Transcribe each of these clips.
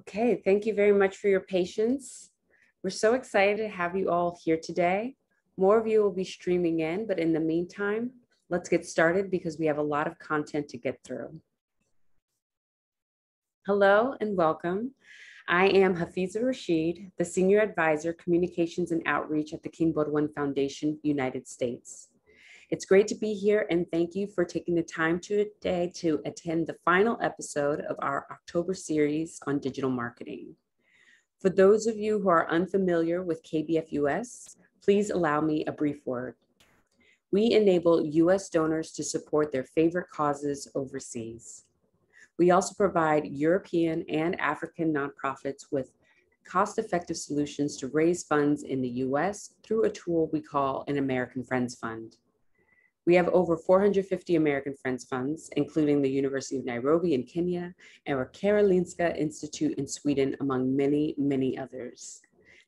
Okay, thank you very much for your patience. We're so excited to have you all here today. More of you will be streaming in, but in the meantime, let's get started because we have a lot of content to get through. Hello and welcome. I am Hafiza Rashid, the Senior Advisor, Communications and Outreach at the King Baudouin Foundation, United States. It's great to be here and thank you for taking the time today to attend the final episode of our October series on digital marketing. For those of you who are unfamiliar with KBF US, please allow me a brief word. We enable US donors to support their favorite causes overseas. We also provide European and African nonprofits with cost-effective solutions to raise funds in the US through a tool we call an American Friends Fund. We have over 450 American Friends Funds, including the University of Nairobi in Kenya and our Karolinska Institute in Sweden, among many, many others.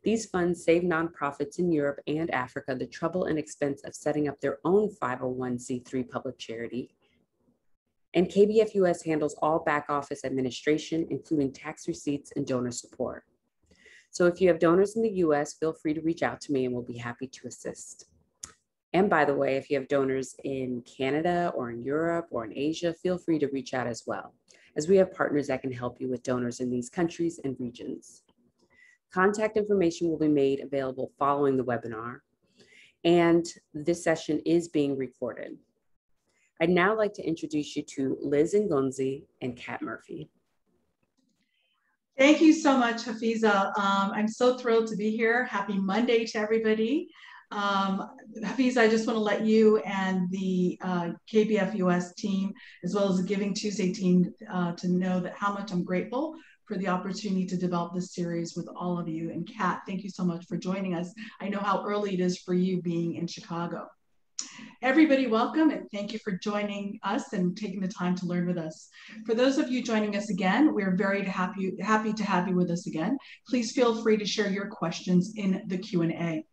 These funds save nonprofits in Europe and Africa the trouble and expense of setting up their own 501c3 public charity and KBF US handles all back office administration, including tax receipts and donor support. So if you have donors in the US, feel free to reach out to me and we'll be happy to assist. And by the way, if you have donors in Canada or in Europe or in Asia, feel free to reach out as well, as we have partners that can help you with donors in these countries and regions. Contact information will be made available following the webinar, and this session is being recorded. I'd now like to introduce you to Liz Ngonzi and Kat Murphy. Thank you so much, Hafiza. Um, I'm so thrilled to be here. Happy Monday to everybody. Um, Hafiza, I just want to let you and the uh, KBF US team, as well as the Giving Tuesday team, uh, to know that how much I'm grateful for the opportunity to develop this series with all of you. And Kat, thank you so much for joining us. I know how early it is for you being in Chicago. Everybody, welcome and thank you for joining us and taking the time to learn with us. For those of you joining us again, we're very happy, happy to have you with us again. Please feel free to share your questions in the Q&A.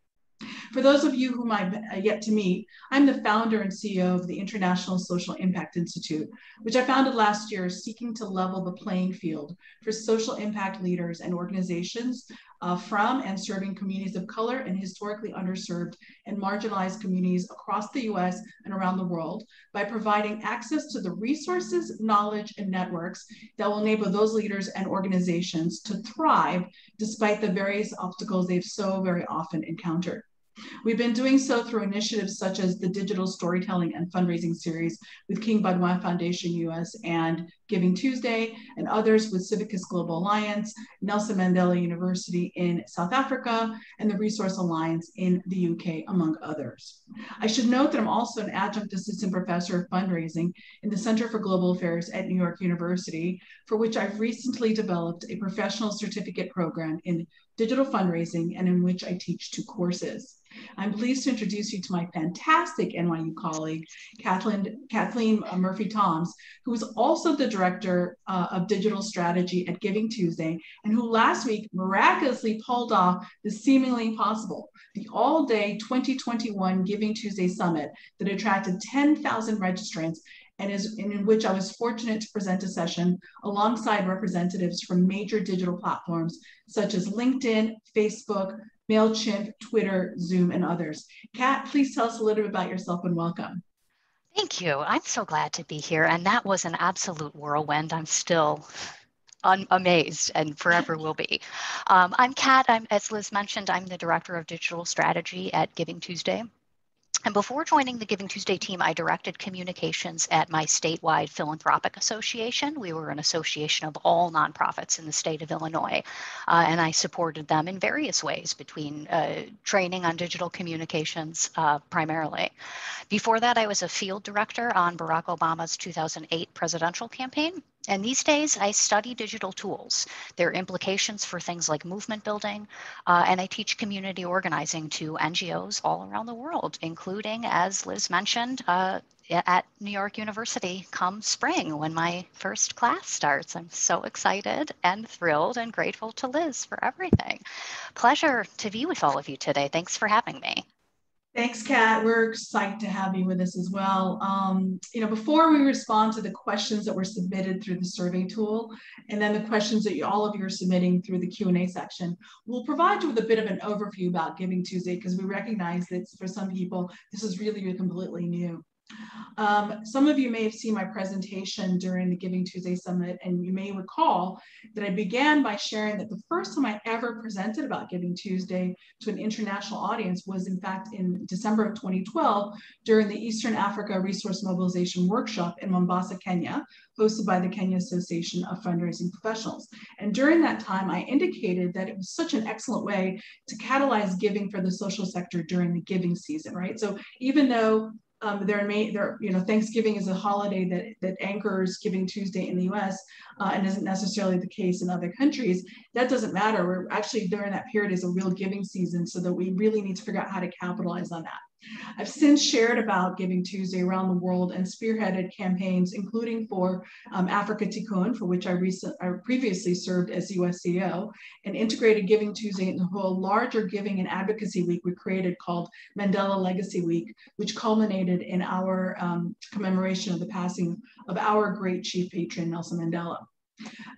For those of you whom I've yet to meet, I'm the founder and CEO of the International Social Impact Institute, which I founded last year seeking to level the playing field for social impact leaders and organizations uh, from and serving communities of color and historically underserved and marginalized communities across the US and around the world by providing access to the resources, knowledge, and networks that will enable those leaders and organizations to thrive despite the various obstacles they've so very often encountered. We've been doing so through initiatives such as the Digital Storytelling and Fundraising Series with King Baudouin Foundation US and Giving Tuesday, and others with Civicus Global Alliance, Nelson Mandela University in South Africa, and the Resource Alliance in the UK, among others. I should note that I'm also an adjunct assistant professor of fundraising in the Center for Global Affairs at New York University, for which I've recently developed a professional certificate program in digital fundraising and in which I teach two courses. I'm pleased to introduce you to my fantastic NYU colleague, Kathleen, Kathleen Murphy Toms, who is also the director uh, of digital strategy at Giving Tuesday, and who last week miraculously pulled off the seemingly impossible, the all day 2021 Giving Tuesday Summit that attracted 10,000 registrants and is in which I was fortunate to present a session alongside representatives from major digital platforms such as LinkedIn, Facebook, MailChimp, Twitter, Zoom, and others. Kat, please tell us a little bit about yourself and welcome. Thank you. I'm so glad to be here. And that was an absolute whirlwind. I'm still amazed and forever will be. Um, I'm Kat. I'm, as Liz mentioned, I'm the Director of Digital Strategy at Giving Tuesday. And before joining the Giving Tuesday team, I directed communications at my statewide philanthropic association. We were an association of all nonprofits in the state of Illinois, uh, and I supported them in various ways between uh, training on digital communications uh, primarily. Before that, I was a field director on Barack Obama's 2008 presidential campaign. And these days, I study digital tools, their implications for things like movement building, uh, and I teach community organizing to NGOs all around the world, including, as Liz mentioned, uh, at New York University come spring when my first class starts. I'm so excited and thrilled and grateful to Liz for everything. Pleasure to be with all of you today. Thanks for having me. Thanks, Kat. We're psyched to have you with us as well. Um, you know, before we respond to the questions that were submitted through the survey tool, and then the questions that you, all of you are submitting through the Q&A section, we'll provide you with a bit of an overview about Giving Tuesday because we recognize that for some people, this is really completely new. Um, some of you may have seen my presentation during the Giving Tuesday Summit, and you may recall that I began by sharing that the first time I ever presented about Giving Tuesday to an international audience was, in fact, in December of 2012 during the Eastern Africa Resource Mobilization Workshop in Mombasa, Kenya, hosted by the Kenya Association of Fundraising Professionals. And during that time, I indicated that it was such an excellent way to catalyze giving for the social sector during the giving season, right? So even though um, there may there you know Thanksgiving is a holiday that that anchors Giving Tuesday in the U.S. Uh, and isn't necessarily the case in other countries. That doesn't matter. We're actually during that period is a real giving season, so that we really need to figure out how to capitalize on that. I've since shared about Giving Tuesday around the world and spearheaded campaigns, including for um, Africa Tikkun, for which I, recent, I previously served as USCO, and integrated Giving Tuesday into a larger giving and advocacy week we created called Mandela Legacy Week, which culminated in our um, commemoration of the passing of our great chief patron, Nelson Mandela.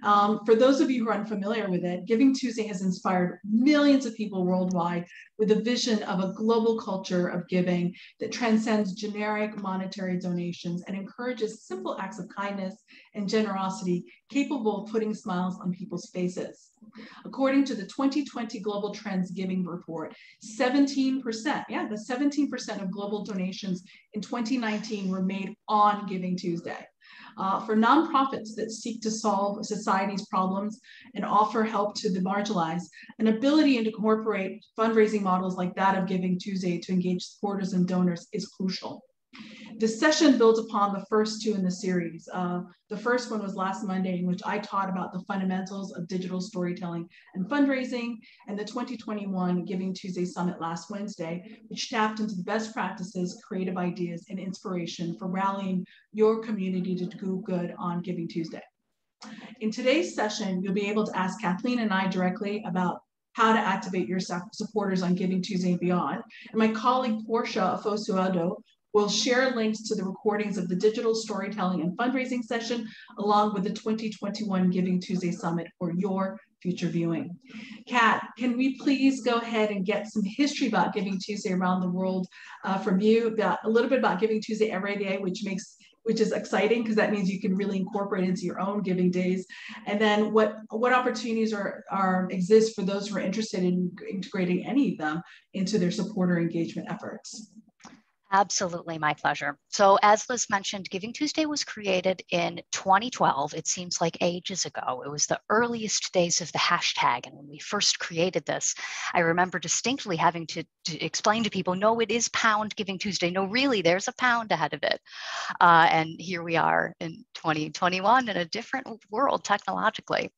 Um, for those of you who are unfamiliar with it, Giving Tuesday has inspired millions of people worldwide with a vision of a global culture of giving that transcends generic monetary donations and encourages simple acts of kindness and generosity capable of putting smiles on people's faces. According to the 2020 Global Trends Giving Report, 17%, yeah, the 17% of global donations in 2019 were made on Giving Tuesday uh, for nonprofits that seek to solve society's problems and offer help to the marginalized, an ability to incorporate fundraising models like that of Giving Tuesday to engage supporters and donors is crucial. This session builds upon the first two in the series. Uh, the first one was last Monday, in which I taught about the fundamentals of digital storytelling and fundraising, and the 2021 Giving Tuesday Summit last Wednesday, which tapped into the best practices, creative ideas, and inspiration for rallying your community to do good on Giving Tuesday. In today's session, you'll be able to ask Kathleen and I directly about how to activate your supporters on Giving Tuesday and beyond. And my colleague Portia Afosuado We'll share links to the recordings of the digital storytelling and fundraising session, along with the 2021 Giving Tuesday Summit for your future viewing. Kat, can we please go ahead and get some history about Giving Tuesday around the world uh, from you, about, a little bit about Giving Tuesday every day, which makes which is exciting because that means you can really incorporate into your own giving days. And then what what opportunities are, are exist for those who are interested in integrating any of them into their supporter engagement efforts? Absolutely, my pleasure. So, as Liz mentioned, Giving Tuesday was created in 2012. It seems like ages ago. It was the earliest days of the hashtag. And when we first created this, I remember distinctly having to, to explain to people no, it is Pound Giving Tuesday. No, really, there's a pound ahead of it. Uh, and here we are in 2021 in a different world technologically.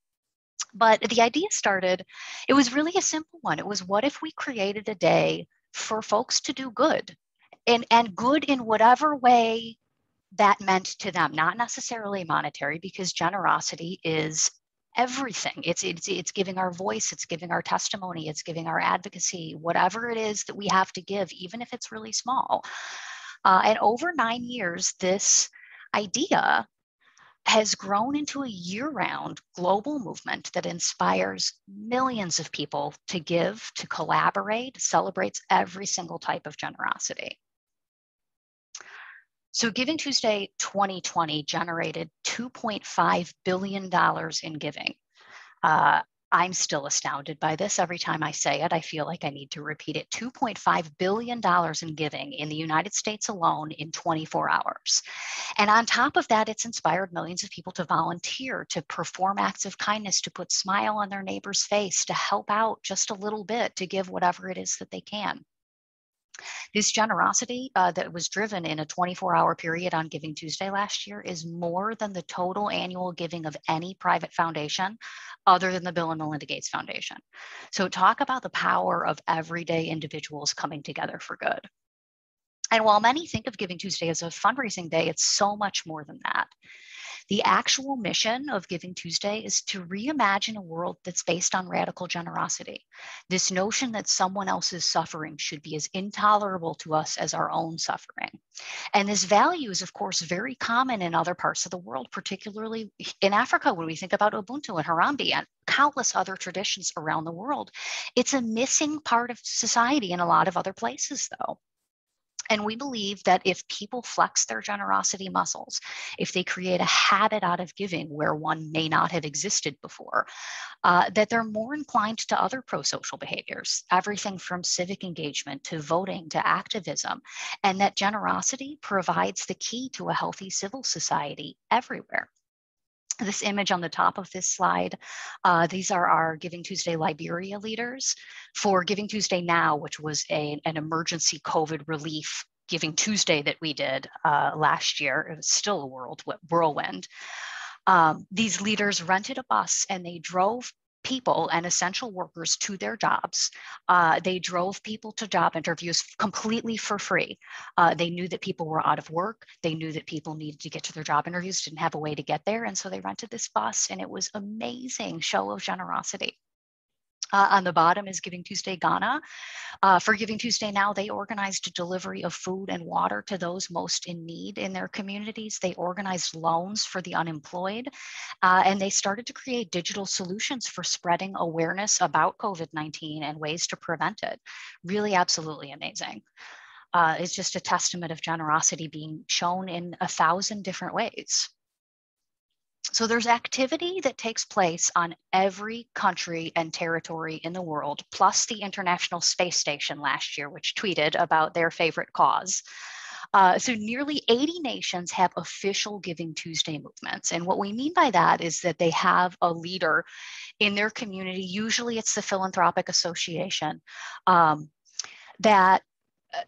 But the idea started, it was really a simple one. It was what if we created a day for folks to do good? And, and good in whatever way that meant to them, not necessarily monetary, because generosity is everything. It's, it's, it's giving our voice, it's giving our testimony, it's giving our advocacy, whatever it is that we have to give, even if it's really small. Uh, and over nine years, this idea has grown into a year round global movement that inspires millions of people to give, to collaborate, celebrates every single type of generosity. So Giving Tuesday 2020 generated $2.5 billion in giving. Uh, I'm still astounded by this. Every time I say it, I feel like I need to repeat it. $2.5 billion in giving in the United States alone in 24 hours. And on top of that, it's inspired millions of people to volunteer, to perform acts of kindness, to put smile on their neighbor's face, to help out just a little bit, to give whatever it is that they can. This generosity uh, that was driven in a 24 hour period on Giving Tuesday last year is more than the total annual giving of any private foundation other than the Bill and Melinda Gates Foundation. So, talk about the power of everyday individuals coming together for good. And while many think of Giving Tuesday as a fundraising day, it's so much more than that. The actual mission of Giving Tuesday is to reimagine a world that's based on radical generosity. This notion that someone else's suffering should be as intolerable to us as our own suffering. And this value is, of course, very common in other parts of the world, particularly in Africa, when we think about Ubuntu and Harambee and countless other traditions around the world. It's a missing part of society in a lot of other places, though. And we believe that if people flex their generosity muscles, if they create a habit out of giving where one may not have existed before, uh, that they're more inclined to other pro social behaviors, everything from civic engagement to voting to activism, and that generosity provides the key to a healthy civil society everywhere this image on the top of this slide, uh, these are our Giving Tuesday Liberia leaders for Giving Tuesday Now, which was a, an emergency COVID relief Giving Tuesday that we did uh, last year. It was still a world whirlwind. Um, these leaders rented a bus and they drove people and essential workers to their jobs. Uh, they drove people to job interviews completely for free. Uh, they knew that people were out of work. They knew that people needed to get to their job interviews, didn't have a way to get there. And so they rented this bus and it was amazing show of generosity. Uh, on the bottom is Giving Tuesday Ghana. Uh, for Giving Tuesday Now, they organized a delivery of food and water to those most in need in their communities. They organized loans for the unemployed, uh, and they started to create digital solutions for spreading awareness about COVID 19 and ways to prevent it. Really, absolutely amazing. Uh, it's just a testament of generosity being shown in a thousand different ways. So there's activity that takes place on every country and territory in the world, plus the International Space Station last year, which tweeted about their favorite cause. Uh, so nearly 80 nations have official Giving Tuesday movements. And what we mean by that is that they have a leader in their community, usually it's the Philanthropic Association, um, that uh,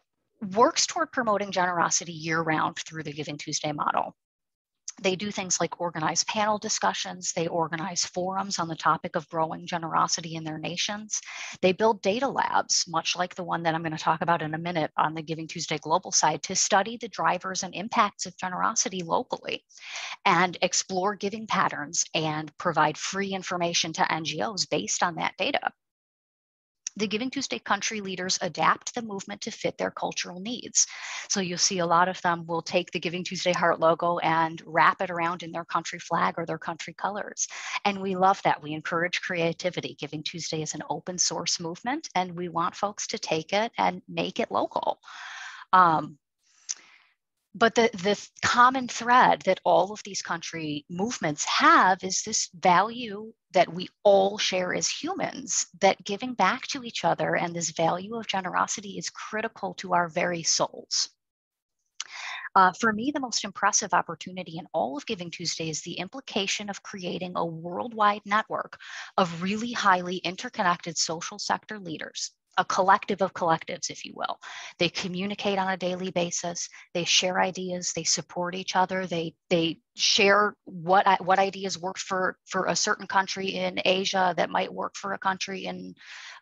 works toward promoting generosity year round through the Giving Tuesday model. They do things like organize panel discussions. They organize forums on the topic of growing generosity in their nations. They build data labs, much like the one that I'm going to talk about in a minute on the Giving Tuesday Global side, to study the drivers and impacts of generosity locally and explore giving patterns and provide free information to NGOs based on that data the Giving Tuesday country leaders adapt the movement to fit their cultural needs. So you'll see a lot of them will take the Giving Tuesday Heart logo and wrap it around in their country flag or their country colors. And we love that. We encourage creativity. Giving Tuesday is an open source movement, and we want folks to take it and make it local. Um, but the, the common thread that all of these country movements have is this value that we all share as humans that giving back to each other and this value of generosity is critical to our very souls. Uh, for me, the most impressive opportunity in all of Giving Tuesday is the implication of creating a worldwide network of really highly interconnected social sector leaders a collective of collectives, if you will. They communicate on a daily basis. They share ideas. They support each other. They they share what what ideas worked for for a certain country in Asia that might work for a country in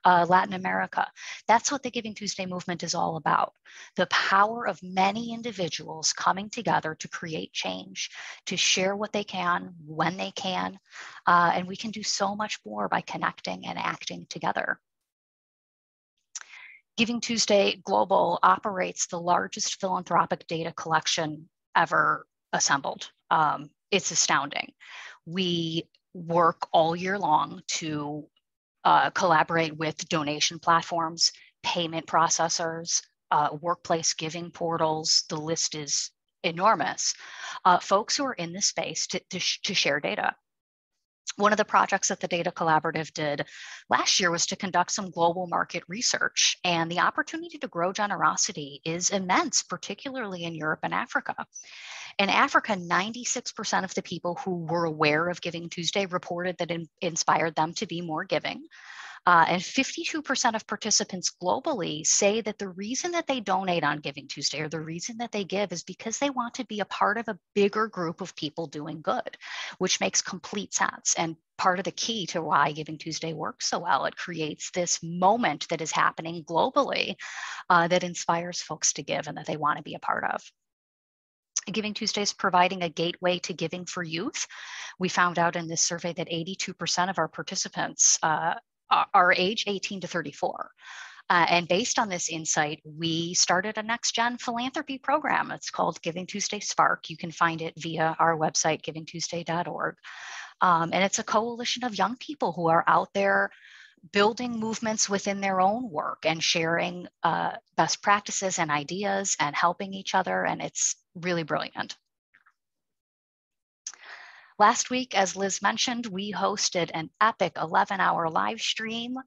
uh, Latin America. That's what the Giving Tuesday movement is all about. The power of many individuals coming together to create change, to share what they can when they can, uh, and we can do so much more by connecting and acting together. Giving Tuesday Global operates the largest philanthropic data collection ever assembled. Um, it's astounding. We work all year long to uh, collaborate with donation platforms, payment processors, uh, workplace giving portals. The list is enormous. Uh, folks who are in this space to, to, sh to share data one of the projects that the Data Collaborative did last year was to conduct some global market research. And the opportunity to grow generosity is immense, particularly in Europe and Africa. In Africa, 96% of the people who were aware of Giving Tuesday reported that it inspired them to be more giving. Uh, and 52% of participants globally say that the reason that they donate on Giving Tuesday or the reason that they give is because they want to be a part of a bigger group of people doing good, which makes complete sense. And part of the key to why Giving Tuesday works so well, it creates this moment that is happening globally uh, that inspires folks to give and that they want to be a part of. Giving Tuesday is providing a gateway to giving for youth. We found out in this survey that 82% of our participants uh, are age 18 to 34. Uh, and based on this insight, we started a next gen philanthropy program. It's called Giving Tuesday Spark. You can find it via our website, givingtuesday.org. Um, and it's a coalition of young people who are out there building movements within their own work and sharing uh, best practices and ideas and helping each other. And it's really brilliant. Last week, as Liz mentioned, we hosted an epic 11 hour live stream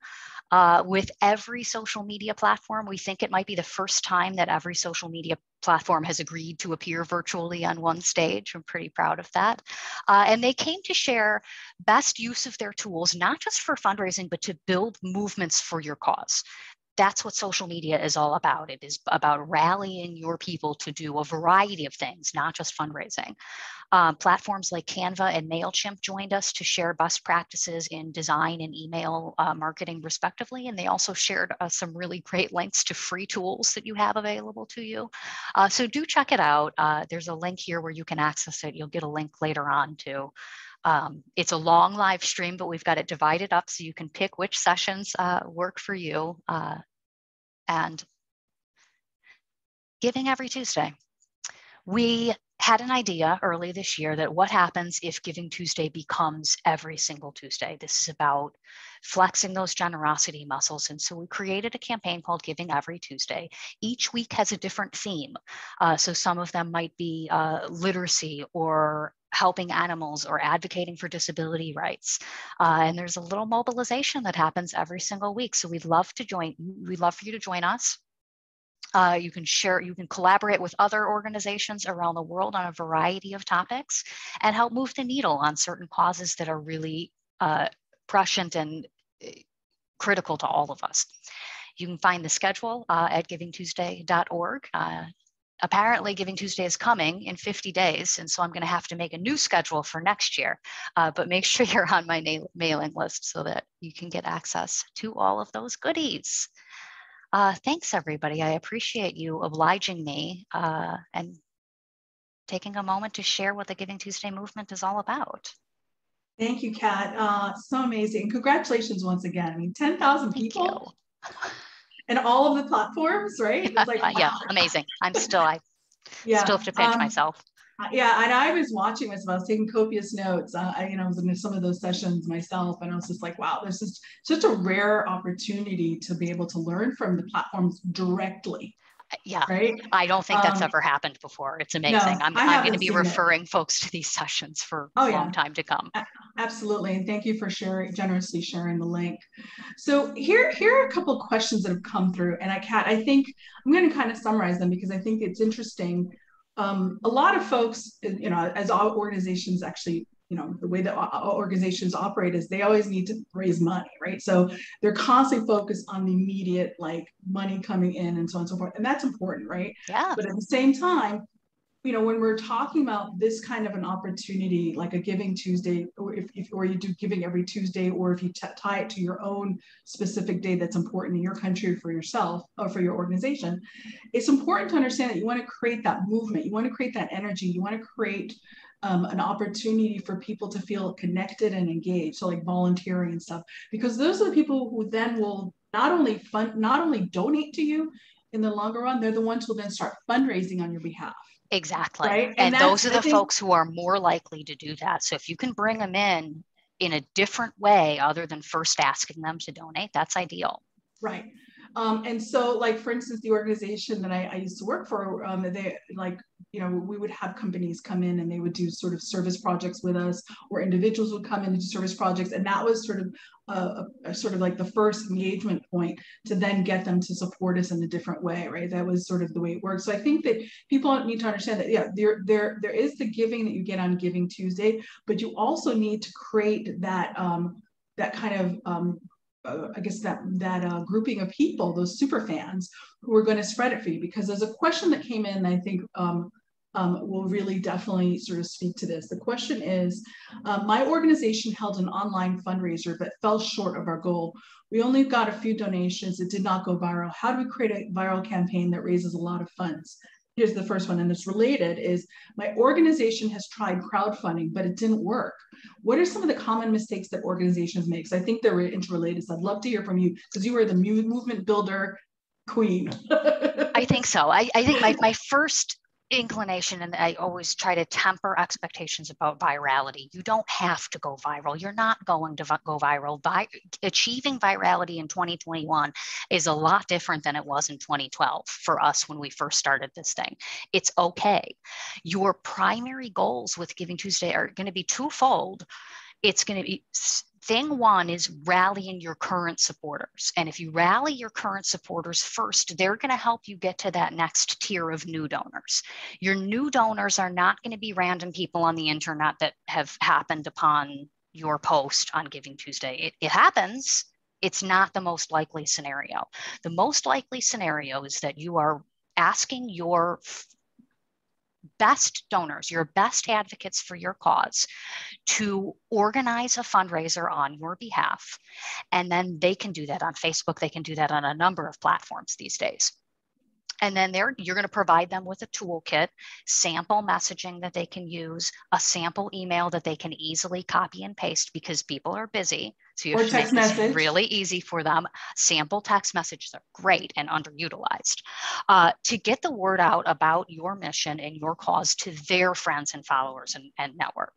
uh, with every social media platform. We think it might be the first time that every social media platform has agreed to appear virtually on one stage. I'm pretty proud of that. Uh, and they came to share best use of their tools, not just for fundraising, but to build movements for your cause that's what social media is all about. It is about rallying your people to do a variety of things, not just fundraising. Um, platforms like Canva and MailChimp joined us to share best practices in design and email uh, marketing, respectively. And they also shared uh, some really great links to free tools that you have available to you. Uh, so do check it out. Uh, there's a link here where you can access it. You'll get a link later on too. Um, it's a long live stream, but we've got it divided up so you can pick which sessions uh, work for you. Uh, and giving every Tuesday. We had an idea early this year that what happens if Giving Tuesday becomes every single Tuesday? This is about flexing those generosity muscles. And so we created a campaign called Giving Every Tuesday. Each week has a different theme. Uh, so some of them might be uh, literacy or helping animals or advocating for disability rights. Uh, and there's a little mobilization that happens every single week. So we'd love to join, we'd love for you to join us. Uh, you can share, you can collaborate with other organizations around the world on a variety of topics and help move the needle on certain causes that are really uh, prescient and uh, critical to all of us. You can find the schedule uh, at givingtuesday.org. Uh, apparently Giving Tuesday is coming in 50 days. And so I'm going to have to make a new schedule for next year. Uh, but make sure you're on my na- mailing list so that you can get access to all of those goodies. Uh, thanks, everybody. I appreciate you obliging me uh, and taking a moment to share what the Giving Tuesday movement is all about. Thank you, Kat. Uh, so amazing. Congratulations once again. I mean, 10,000 people and all of the platforms, right? It's like, wow. yeah, amazing. I'm still, I yeah. still have to pinch um, myself. Yeah, and I was watching myself. I was taking copious notes. Uh, I, you know, I was in some of those sessions myself, and I was just like, "Wow, this is such a rare opportunity to be able to learn from the platforms directly." Yeah right i don't think that's um, ever happened before it's amazing no, i'm, I'm going to be referring it. folks to these sessions for oh, a long yeah. time to come absolutely and thank you for sharing generously sharing the link so here here are a couple of questions that have come through and i can't. i think i'm going to kind of summarize them because i think it's interesting um, a lot of folks you know as all organizations actually you know the way that organizations operate is they always need to raise money right? So they're constantly focused on the immediate like money coming in and so on and so forth and that's important right? Yeah. But at the same time you know when we're talking about this kind of an opportunity like a giving tuesday or if, if or you do giving every tuesday or if you t- tie it to your own specific day that's important in your country for yourself or for your organization it's important to understand that you want to create that movement you want to create that energy you want to create um, an opportunity for people to feel connected and engaged. So like volunteering and stuff, because those are the people who then will not only fund, not only donate to you in the longer run, they're the ones who then start fundraising on your behalf. Exactly. Right? And, and those are the think, folks who are more likely to do that. So if you can bring them in in a different way other than first asking them to donate, that's ideal. Right. Um, and so, like for instance, the organization that I, I used to work for, um, they like you know we would have companies come in and they would do sort of service projects with us, or individuals would come in and do service projects, and that was sort of a, a, sort of like the first engagement point to then get them to support us in a different way, right? That was sort of the way it works. So I think that people need to understand that yeah, there there there is the giving that you get on Giving Tuesday, but you also need to create that um, that kind of um, uh, I guess that that uh, grouping of people, those super fans who are going to spread it for you. Because there's a question that came in, I think um, um, will really definitely sort of speak to this. The question is, uh, my organization held an online fundraiser but fell short of our goal. We only got a few donations. It did not go viral. How do we create a viral campaign that raises a lot of funds? Here's the first one, and it's related, is my organization has tried crowdfunding, but it didn't work. What are some of the common mistakes that organizations make? So I think they're interrelated. So I'd love to hear from you because you are the movement builder queen. I think so. I, I think my, my first inclination and I always try to temper expectations about virality. You don't have to go viral. You're not going to go viral. Vi- achieving virality in 2021 is a lot different than it was in 2012 for us when we first started this thing. It's okay. Your primary goals with Giving Tuesday are going to be twofold. It's going to be thing one is rallying your current supporters. And if you rally your current supporters first, they're going to help you get to that next tier of new donors. Your new donors are not going to be random people on the internet that have happened upon your post on Giving Tuesday. It, it happens. It's not the most likely scenario. The most likely scenario is that you are asking your best donors, your best advocates for your cause to organize a fundraiser on your behalf. And then they can do that on Facebook, they can do that on a number of platforms these days. And then you're going to provide them with a toolkit, sample messaging that they can use, a sample email that they can easily copy and paste because people are busy. So you have or to make message. this really easy for them. Sample text messages are great and underutilized. Uh, to get the word out about your mission and your cause to their friends and followers and, and network.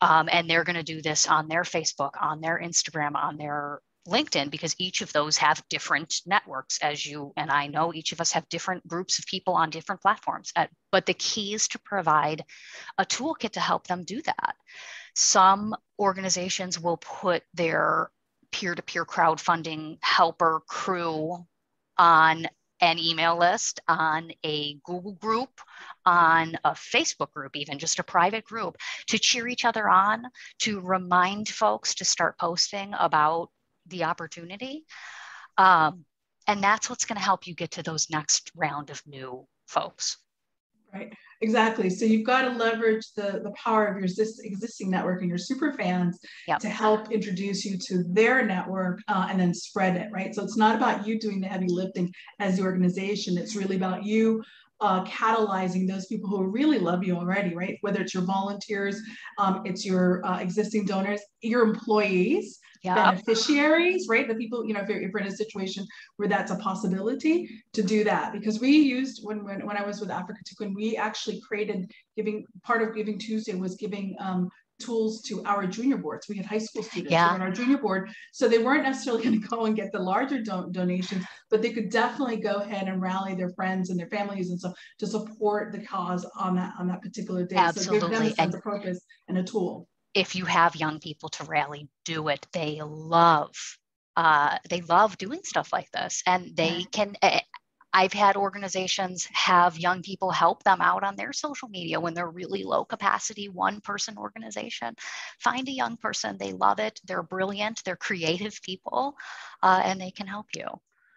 Um, and they're going to do this on their Facebook, on their Instagram, on their LinkedIn because each of those have different networks, as you and I know, each of us have different groups of people on different platforms. Uh, but the key is to provide a toolkit to help them do that. Some organizations will put their peer to peer crowdfunding helper crew on an email list, on a Google group, on a Facebook group, even just a private group, to cheer each other on, to remind folks to start posting about the opportunity. Um, and that's what's going to help you get to those next round of new folks. Right, exactly. So you've got to leverage the, the power of your existing network and your super fans yep. to help introduce you to their network uh, and then spread it, right? So it's not about you doing the heavy lifting as the organization. It's really about you uh, catalyzing those people who really love you already, right? Whether it's your volunteers, um, it's your uh, existing donors, your employees, beneficiaries, right? The people, you know, if you're, if you're, in a situation where that's a possibility to do that. Because we used, when, when, when I was with Africa Tikkun, we actually created giving, part of Giving Tuesday was giving um, tools to our junior boards. We had high school students yeah. on our junior board. So they weren't necessarily going to go and get the larger do- donations, but they could definitely go ahead and rally their friends and their families and so to support the cause on that on that particular day. Absolutely. So give them a sense of purpose and a tool if you have young people to rally, do it. They love, uh, they love doing stuff like this, and they can. Uh, I've had organizations have young people help them out on their social media when they're really low capacity, one person organization. Find a young person, they love it, they're brilliant, they're creative people, uh, and they can help you.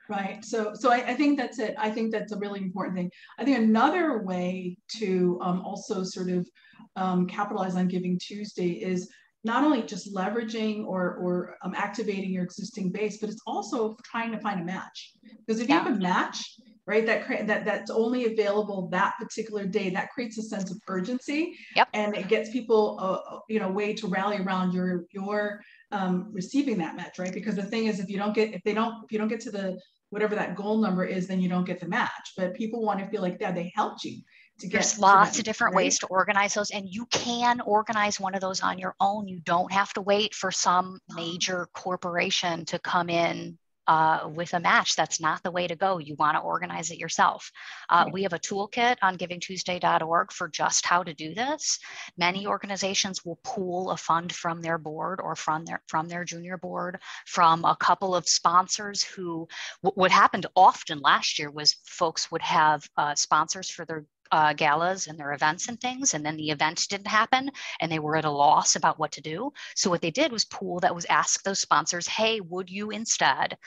Right. So, so I, I, think that's it. I think that's a really important thing. I think another way to um, also sort of um, capitalize on Giving Tuesday is not only just leveraging or, or um, activating your existing base, but it's also trying to find a match. Because if yeah. you have a match, right, that that that's only available that particular day, that creates a sense of urgency, yep. and it gets people, a, you know, way to rally around your your um, receiving that match, right? Because the thing is, if you don't get if they don't if you don't get to the whatever that goal number is, then you don't get the match. But people want to feel like that they helped you to get there's lots of different right? ways to organize those and you can organize one of those on your own you don't have to wait for some ah. major corporation to come in uh, with a match. That's not the way to go. You want to organize it yourself. Uh, We have a toolkit on givingtuesday.org for just how to do this. Many organizations will pool a fund from their board or from their from their junior board, from a couple of sponsors who. What happened often last year was folks would have uh, sponsors for their uh, galas and their events and things, and then the event didn't happen, and they were at a loss about what to do. So what they did was pool that was ask those sponsors, "Hey, would you instead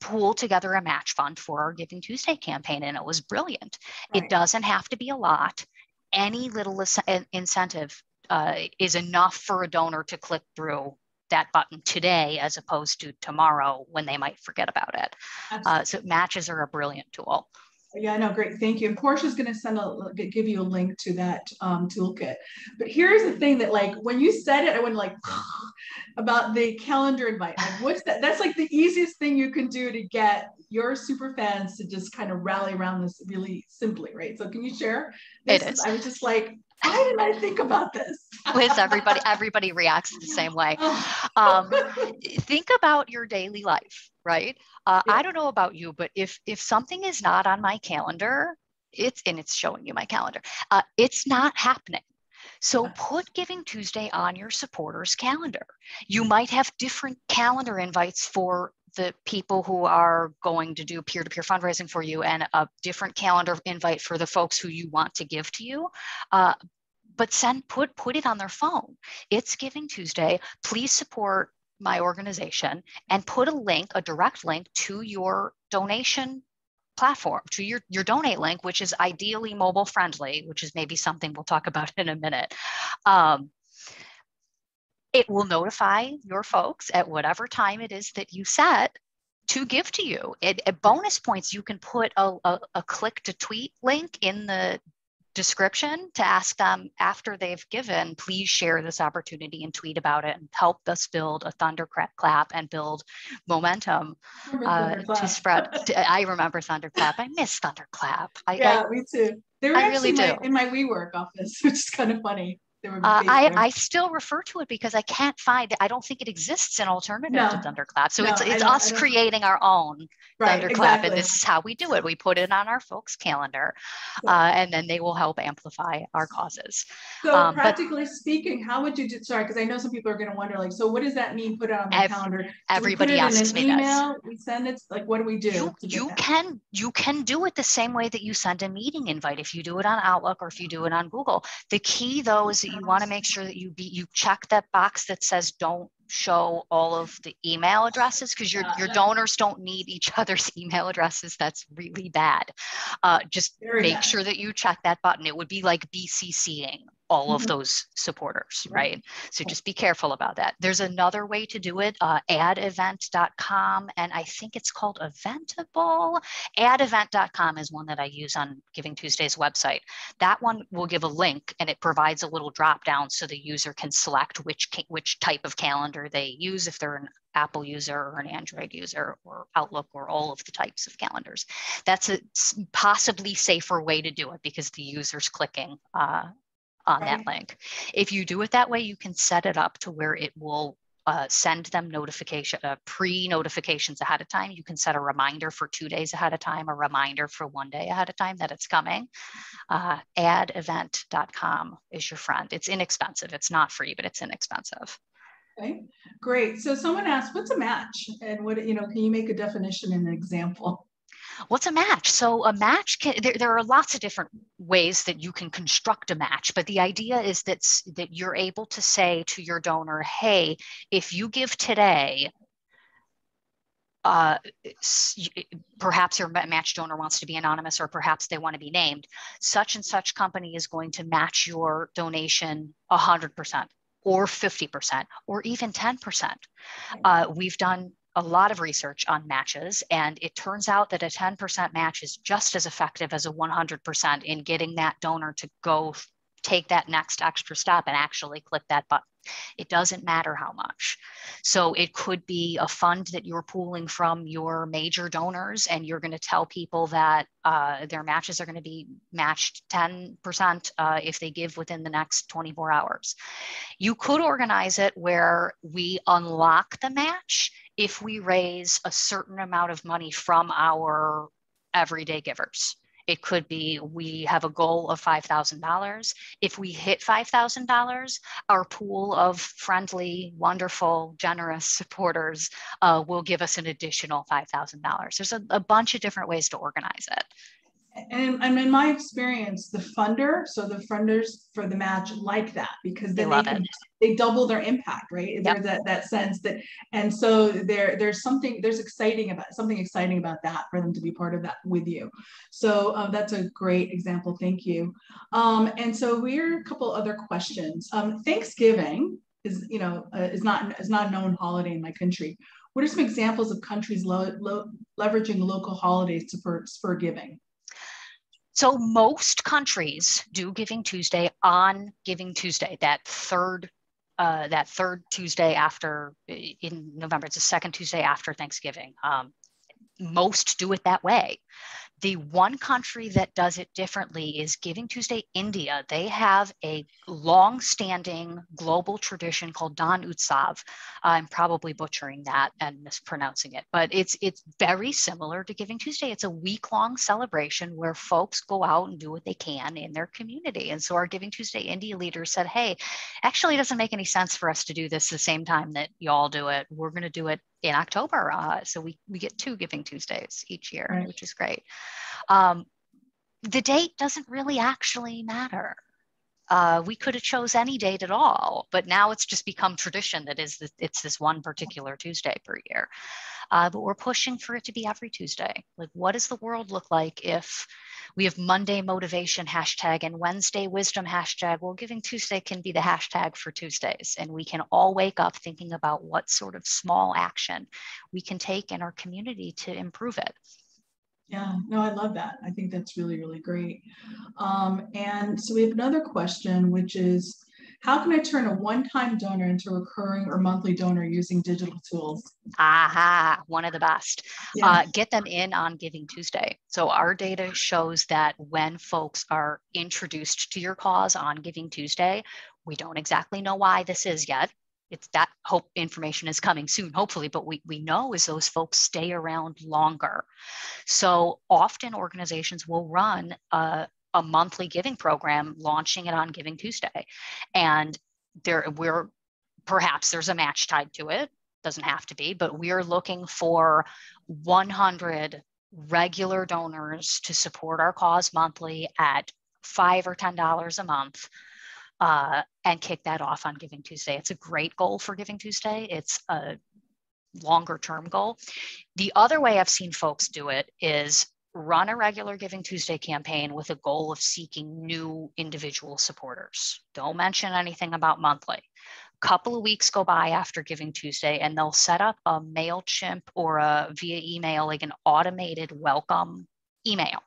pool together a match fund for our Giving Tuesday campaign?" And it was brilliant. Right. It doesn't have to be a lot. Any little incentive uh, is enough for a donor to click through that button today as opposed to tomorrow when they might forget about it. Uh, so matches are a brilliant tool Yeah, no, great. Thank you. And Portia's going to send a give you a link to that um, toolkit. But here's the thing that like when you said it, I went like about the calendar invite. Like, what's that? That's like the easiest thing you can do to get your super fans to just kind of rally around this really simply, right? So can you share? This? It is. I was just like, why did I think about this? With everybody, everybody reacts the same way. Um, think about your daily life, right? Uh, yeah. I don't know about you, but if if something is not on my calendar, it's and it's showing you my calendar, uh, it's not happening. So put Giving Tuesday on your supporters' calendar. You might have different calendar invites for the people who are going to do peer-to-peer fundraising for you and a different calendar invite for the folks who you want to give to you. Uh, but send put put it on their phone. It's Giving Tuesday. Please support my organization and put a link, a direct link to your donation platform, to your, your donate link, which is ideally mobile friendly, which is maybe something we'll talk about in a minute. Um, it will notify your folks at whatever time it is that you set to give to you. At, at bonus points, you can put a, a, a click to tweet link in the description to ask them after they've given, please share this opportunity and tweet about it and help us build a thunderclap clap and build momentum uh, to spread. I remember thunderclap. I miss thunderclap. I, yeah, I, me too. They were I actually really do. in my WeWork office, which is kind of funny. Uh, I, I still refer to it because I can't find it. I don't think it exists an alternative no. to Thunderclap. So no, it's, it's us creating our own right, Thunderclap. Exactly. And this is how we do it. We put it on our folks' calendar uh, and then they will help amplify our causes. So, um, practically but, speaking, how would you do? Sorry, because I know some people are going to wonder like, so what does that mean? Put it on the ev- calendar? Do everybody asks me email? This. We send it. Like, what do we do? You, you can you can do it the same way that you send a meeting invite. If you do it on Outlook or if you do it on Google, the key though is that you want to make sure that you be you check that box that says don't show all of the email addresses because your, your donors don't need each other's email addresses. That's really bad. Uh, just Very make bad. sure that you check that button. It would be like BCCing all mm-hmm. of those supporters, right? So just be careful about that. There's another way to do it, uh, addevent.com, and I think it's called Eventable. Addevent.com is one that I use on Giving Tuesday's website. That one will give a link and it provides a little drop down so the user can select which, which type of calendar they use if they're an Apple user or an Android user or Outlook or all of the types of calendars. That's a possibly safer way to do it because the user's clicking uh, on that link. If you do it that way, you can set it up to where it will uh, send them notification, uh, pre-notifications ahead of time. You can set a reminder for two days ahead of time, a reminder for one day ahead of time that it's coming. Uh, addevent.com is your friend. It's inexpensive. It's not free, but it's inexpensive. Okay, great. So someone asked, what's a match? And what, you know, can you make a definition and an example? What's a match? So a match can there, there are lots of different ways that you can construct a match, but the idea is that that you're able to say to your donor, "Hey, if you give today, uh, perhaps your match donor wants to be anonymous or perhaps they want to be named, such and such company is going to match your donation 100% or 50% or even 10%. Uh, we've done a lot of research on matches, and it turns out that a 10% match is just as effective as a 100% in getting that donor to go take that next extra step and actually click that button. It doesn't matter how much. So it could be a fund that you're pooling from your major donors, and you're going to tell people that uh, their matches are going to be matched 10% uh, if they give within the next 24 hours. You could organize it where we unlock the match if we raise a certain amount of money from our everyday givers. It could be we have a goal of $5,000. If we hit $5,000, our pool of friendly, wonderful, generous supporters uh, will give us an additional $5,000. There's a, a bunch of different ways to organize it and, and in my experience, the funder, so the funders for the match like that because then they, they can, they double their impact, right? Yep. There's that that sense that, and so there there's something there's exciting about something exciting about that for them to be part of that with you. So um, that's a great example. Thank you. Um, and so we're a couple other questions. Um, Thanksgiving is you know uh, is not is not a known holiday in my country. What are some examples of countries lo- lo- leveraging local holidays to spur, spur giving? So most countries do Giving Tuesday on Giving Tuesday, that third uh, that third Tuesday after in November. It's the second Tuesday after Thanksgiving. Um, most do it that way. The one country that does it differently is Giving Tuesday India. They have a long-standing global tradition called Daan Utsav. I'm probably butchering that and mispronouncing it, but it's it's very similar to Giving Tuesday. It's a week-long celebration where folks go out and do what they can in their community. And so our Giving Tuesday India leaders said, "Hey, actually, it doesn't make any sense for us to do this the same time that y'all do it. We're going to do it in October. Uh, so we, we get two Giving Tuesdays each year, right. which is great. Um, the date doesn't really actually matter. Uh, we could have chose any date at all, but now it's just become tradition that is this, it's this one particular Tuesday per year. Uh, but we're pushing for it to be every Tuesday. Like, what does the world look like if we have Monday motivation hashtag and Wednesday wisdom hashtag? Well, Giving Tuesday can be the hashtag for Tuesdays, and we can all wake up thinking about what sort of small action we can take in our community to improve it. Yeah, no, I love that. I think that's really, really great. Um, and so we have another question, which is how can I turn a one-time donor into a recurring or monthly donor using digital tools? Aha, one of the best. Yeah. Uh, get them in on Giving Tuesday. So our data shows that when folks are introduced to your cause on Giving Tuesday, we don't exactly know why this is yet it's that hope information is coming soon hopefully but we, we know is those folks stay around longer. So often organizations will run a, a monthly giving program launching it on giving tuesday and there we're perhaps there's a match tied to it doesn't have to be but we're looking for 100 regular donors to support our cause monthly at five or ten dollars a month uh, and kick that off on Giving Tuesday. It's a great goal for Giving Tuesday. It's a longer term goal. The other way I've seen folks do it is run a regular Giving Tuesday campaign with a goal of seeking new individual supporters. Don't mention anything about monthly. A couple of weeks go by after Giving Tuesday, and they'll set up a MailChimp or a via email, like an automated welcome email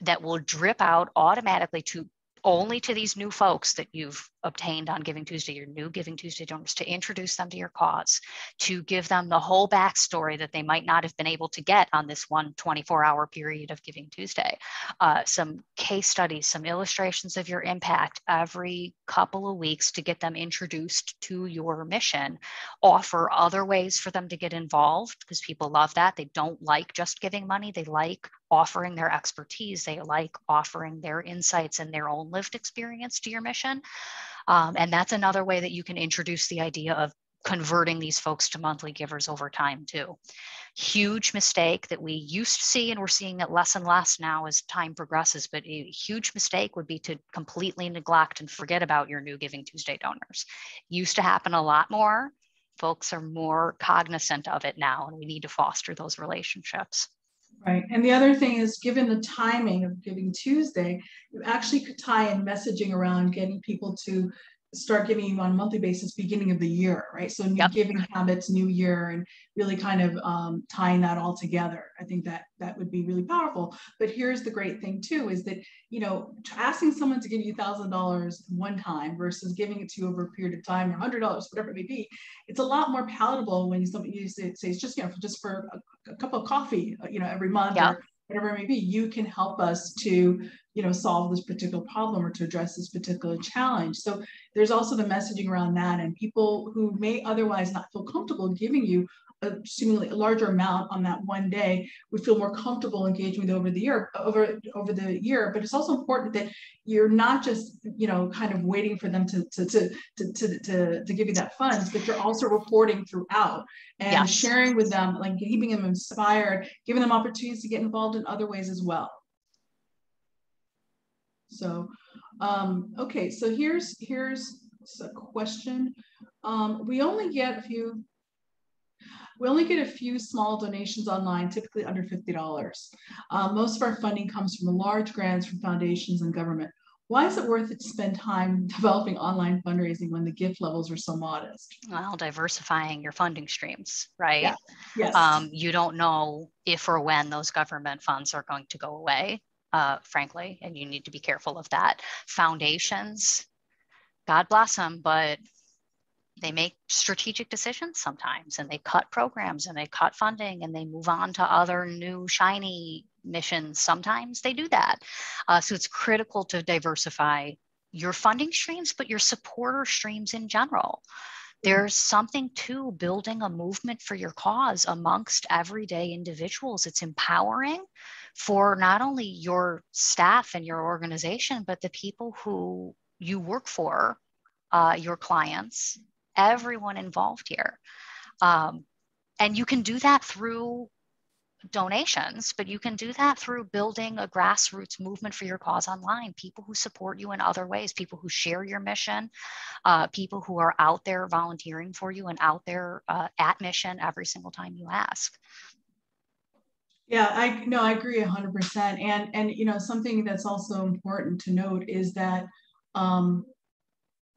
that will drip out automatically to only to these new folks that you've obtained on Giving Tuesday, your new Giving Tuesday donors, to introduce them to your cause, to give them the whole backstory that they might not have been able to get on this one 24 hour period of Giving Tuesday. Uh, some case studies, some illustrations of your impact every couple of weeks to get them introduced to your mission. Offer other ways for them to get involved because people love that. They don't like just giving money, they like offering their expertise, they like offering their insights and their own lived experience to your mission. Um, and that's another way that you can introduce the idea of converting these folks to monthly givers over time too. Huge mistake that we used to see and we're seeing it less and less now as time progresses, but a huge mistake would be to completely neglect and forget about your new Giving Tuesday donors. Used to happen a lot more. Folks are more cognizant of it now and we need to foster those relationships. Right. And the other thing is, given the timing of Giving Tuesday, you actually could tie in messaging around getting people to start giving you on a monthly basis beginning of the year, right? So new yep. giving habits, new year, and really kind of um, tying that all together. I think that that would be really powerful. But here's the great thing too, is that, you know, asking someone to give you thousand dollars one time versus giving it to you over a period of time or hundred dollars, whatever it may be, it's a lot more palatable when you, somebody you say, say it's just, you know, just for a, a cup of coffee, you know, every month or whatever it may be, you can help us to you know solve this particular problem or to address this particular challenge. So there's also the messaging around that and people who may otherwise not feel comfortable giving you a seemingly a larger amount on that one day would feel more comfortable engaging with over the year over over the year. But it's also important that you're not just you know kind of waiting for them to to to to to, to, to give you that funds but you're also reporting throughout and yes. sharing with them like keeping them inspired giving them opportunities to get involved in other ways as well so, um, okay, so here's here's a question. Um, we only get a few. We only get a few small donations online, typically under $50. Uh, most of our funding comes from large grants from foundations and government. Why is it worth it to spend time developing online fundraising when the gift levels are so modest? Well, diversifying your funding streams, right? Yeah. Yes. Um, you don't know if or when those government funds are going to go away uh, frankly, and you need to be careful of that. Foundations, God bless them, but they make strategic decisions sometimes and they cut programs and they cut funding and they move on to other new shiny missions. Sometimes they do that. Uh, so it's critical to diversify your funding streams, but your supporter streams in general. There's something to building a movement for your cause amongst everyday individuals. It's empowering for not only your staff and your organization, but the people who you work for, uh, your clients, everyone involved here. Um, and you can do that through donations, but you can do that through building a grassroots movement for your cause online. People who support you in other ways, people who share your mission, uh, people who are out there volunteering for you and out there uh, at mission every single time you ask. Yeah, I no, I agree hundred percent. And and you know something that's also important to note is that um,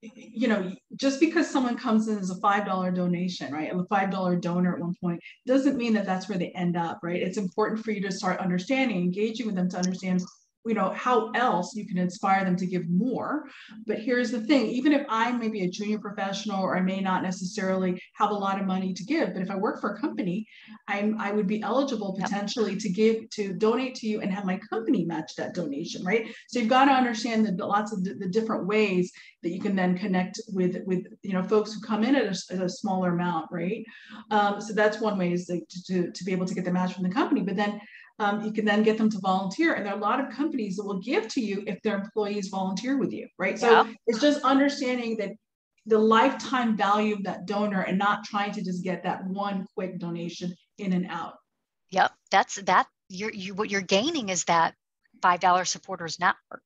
you know, just because someone comes in as a $5 donation, right, a $5 donor at one point, doesn't mean that that's where they end up, right? It's important for you to start understanding, engaging with them to understand you know how else you can inspire them to give more. But here's the thing even if i may be a junior professional or i may not necessarily have a lot of money to give but if i work for a company i'm i would be eligible potentially to give to donate to you and have my company match that donation right? So you've got to understand the lots of the, the different ways that you can then connect with with you know folks who come in at a, at a smaller amount right? Um, so that's one way is to, to, to be able to get the match from the company but then um, you can then get them to volunteer. And there are a lot of companies that will give to you if their employees volunteer with you, right? So yeah. it's just understanding that the lifetime value of that donor and not trying to just get that one quick donation in and out. Yep, that's that. You're you what you're gaining is that five dollar supporters network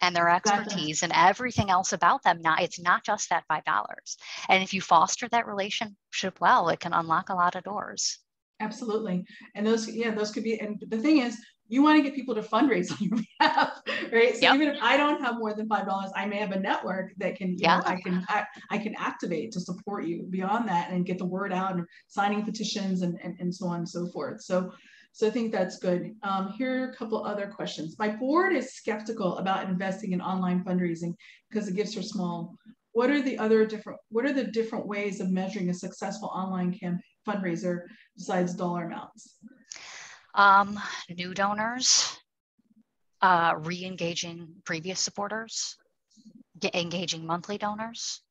and their expertise and everything else about them. Now it's not just that five dollars. And if you foster that relationship well, it can unlock a lot of doors. Absolutely. And those, yeah, those could be, and the thing is, you want to get people to fundraise on your behalf, right? So yep. even if I don't have more than five dollars, I may have a network that can, yeah, know, I can I, I, can activate to support you beyond that and get the word out and signing petitions and, and, and so on and so forth. So so I think that's good. Um, here are a couple other questions. My board is skeptical about investing in online fundraising because the gifts are small. What are the other different, what are the different ways of measuring a successful online campaign? Fundraiser besides dollar amounts? Um, new donors, uh, re-engaging previous supporters, engaging monthly donors,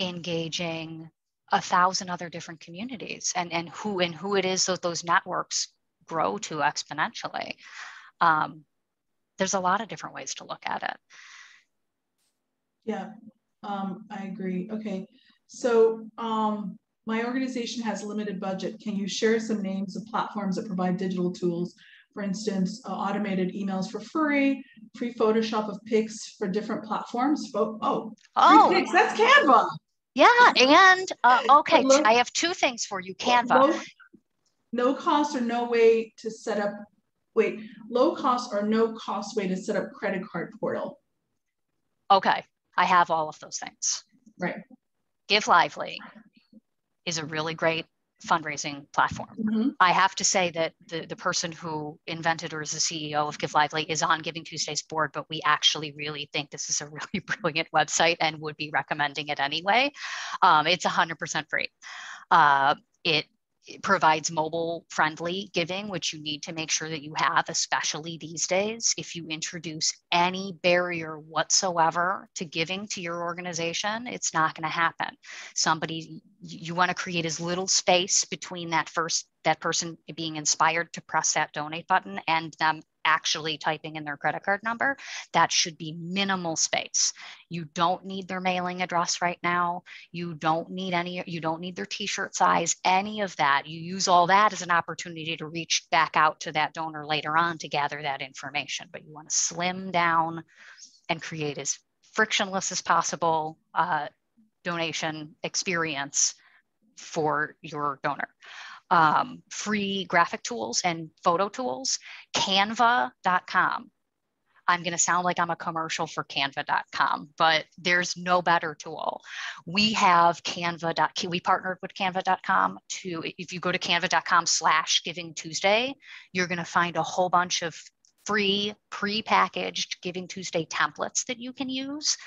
engaging a thousand other different communities and, and who and who it is that those networks grow to exponentially. Um, there's a lot of different ways to look at it. Yeah, um, I agree. Okay, so um, my organization has limited budget. Can you share some names of platforms that provide digital tools? For instance, uh, automated emails for free, free Photoshop of pics for different platforms. Oh, oh, oh. pics, that's Canva. Yeah, and uh, okay, low, I have two things for you, Canva. Low, no cost or no way to set up, wait, low cost or no cost way to set up credit card portal. Okay, I have all of those things. Right. Give Lively is a really great fundraising platform. Mm-hmm. I have to say that the, the person who invented or is the CEO of Give Lively is on Giving Tuesday's board, but we actually really think this is a really brilliant website and would be recommending it anyway. Um, it's 100% free. Uh, it provides mobile friendly giving, which you need to make sure that you have, especially these days. If you introduce any barrier whatsoever to giving to your organization, it's not going to happen. Somebody, you want to create as little space between that first, that person being inspired to press that donate button and them actually typing in their credit card number, that should be minimal space. You don't need their mailing address right now. You don't need any, you don't need their t-shirt size, any of that. You use all that as an opportunity to reach back out to that donor later on to gather that information. But you want to slim down and create as frictionless as possible uh, donation experience for your donor um, free graphic tools and photo tools, canva.com. I'm going to sound like I'm a commercial for canva.com, but there's no better tool. We have canva.com. We partnered with canva.com to, if you go to canva.com slash giving Tuesday, you're going to find a whole bunch of free pre-packaged Giving Tuesday templates that you can use.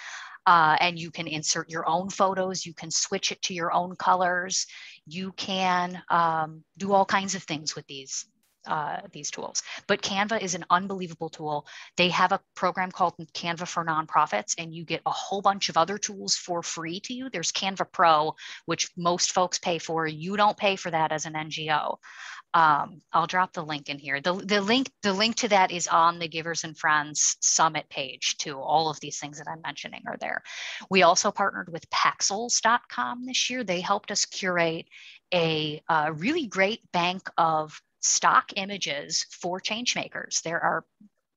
Uh, and you can insert your own photos. You can switch it to your own colors. You can um, do all kinds of things with these uh, these tools. But Canva is an unbelievable tool. They have a program called Canva for Nonprofits, and you get a whole bunch of other tools for free to you. There's Canva Pro, which most folks pay for. You don't pay for that as an NGO. Um, I'll drop the link in here. The, the link the link to that is on the Givers and Friends Summit page too. All of these things that I'm mentioning are there. We also partnered with Pexels.com this year. They helped us curate a, a really great bank of stock images for changemakers. There are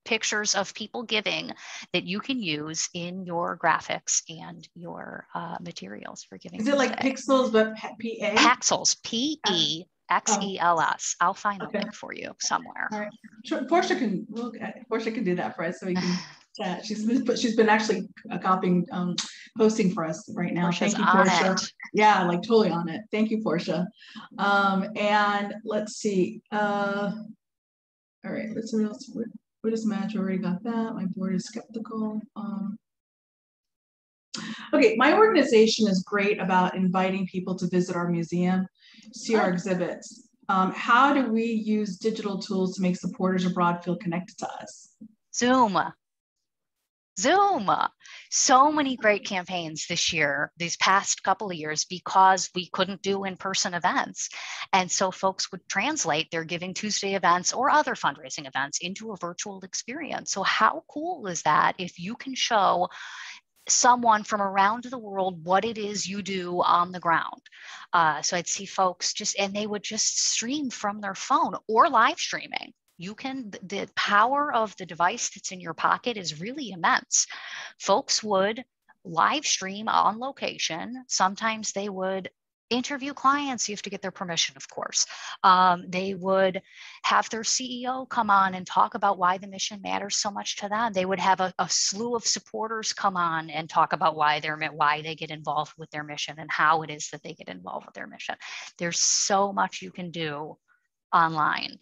pictures of people giving that you can use in your graphics and your uh, materials for giving. Is it like pixels, but P A? Paxels, P E X E L S. I'll find okay. a link for you somewhere. All right. Portia can look Portia can do that for us so we can Yeah, she's been, but she's been actually uh, copying, um, posting for us right now. Portia's Thank you, Portia. It. Yeah, like totally on it. Thank you, Portia. Um, and let's see. Uh, all right, let's see what else. What, what is match? I already got that. My board is skeptical. Um, okay, my organization is great about inviting people to visit our museum, see our exhibits. Um, how do we use digital tools to make supporters abroad feel connected to us? Zoom. Zoom. So many great campaigns this year, these past couple of years, because we couldn't do in person events. And so folks would translate their Giving Tuesday events or other fundraising events into a virtual experience. So, how cool is that if you can show someone from around the world what it is you do on the ground. Uh, so I'd see folks just, and they would just stream from their phone or live streaming. You can the power of the device that's in your pocket is really immense. Folks would live stream on location. Sometimes they would interview clients you have to get their permission of course um, they would have their ceo come on and talk about why the mission matters so much to them they would have a, a slew of supporters come on and talk about why they're why they get involved with their mission and how it is that they get involved with their mission there's so much you can do online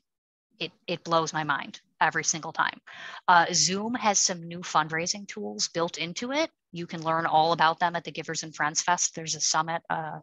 it, it blows my mind every single time. Uh, Zoom has some new fundraising tools built into it. You can learn all about them at the Givers and Friends Fest. There's a summit uh,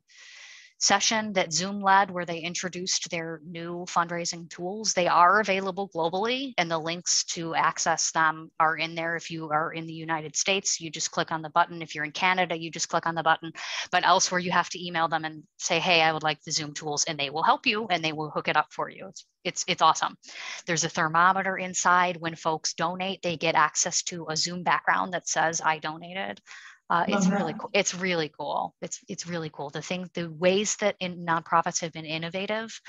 session that Zoom led where they introduced their new fundraising tools. They are available globally, and the links to access them are in there. If you are in the United States, you just click on the button. If you're in Canada, you just click on the button. But elsewhere, you have to email them and say, hey, I would like the Zoom tools, and they will help you and they will hook it up for you. It's it's it's awesome. There's a thermometer inside. When folks donate, they get access to a Zoom background that says I donated. Uh, it's really cool. It's really cool. It's it's really cool. The thing, the ways that in nonprofits have been innovative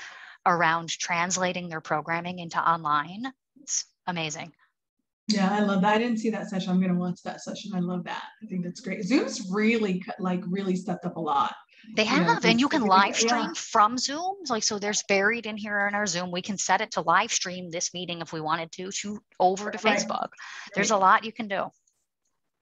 around translating their programming into online. It's amazing. Yeah, I love that. I didn't see that session. I'm going to watch that session. I love that. I think that's great. Zoom's really like really stepped up a lot. They have, you know, and you can live stream yeah. from Zoom. Like so, there's buried in here in our Zoom. We can set it to live stream this meeting if we wanted to, to over to right. Facebook. There's a lot you can do.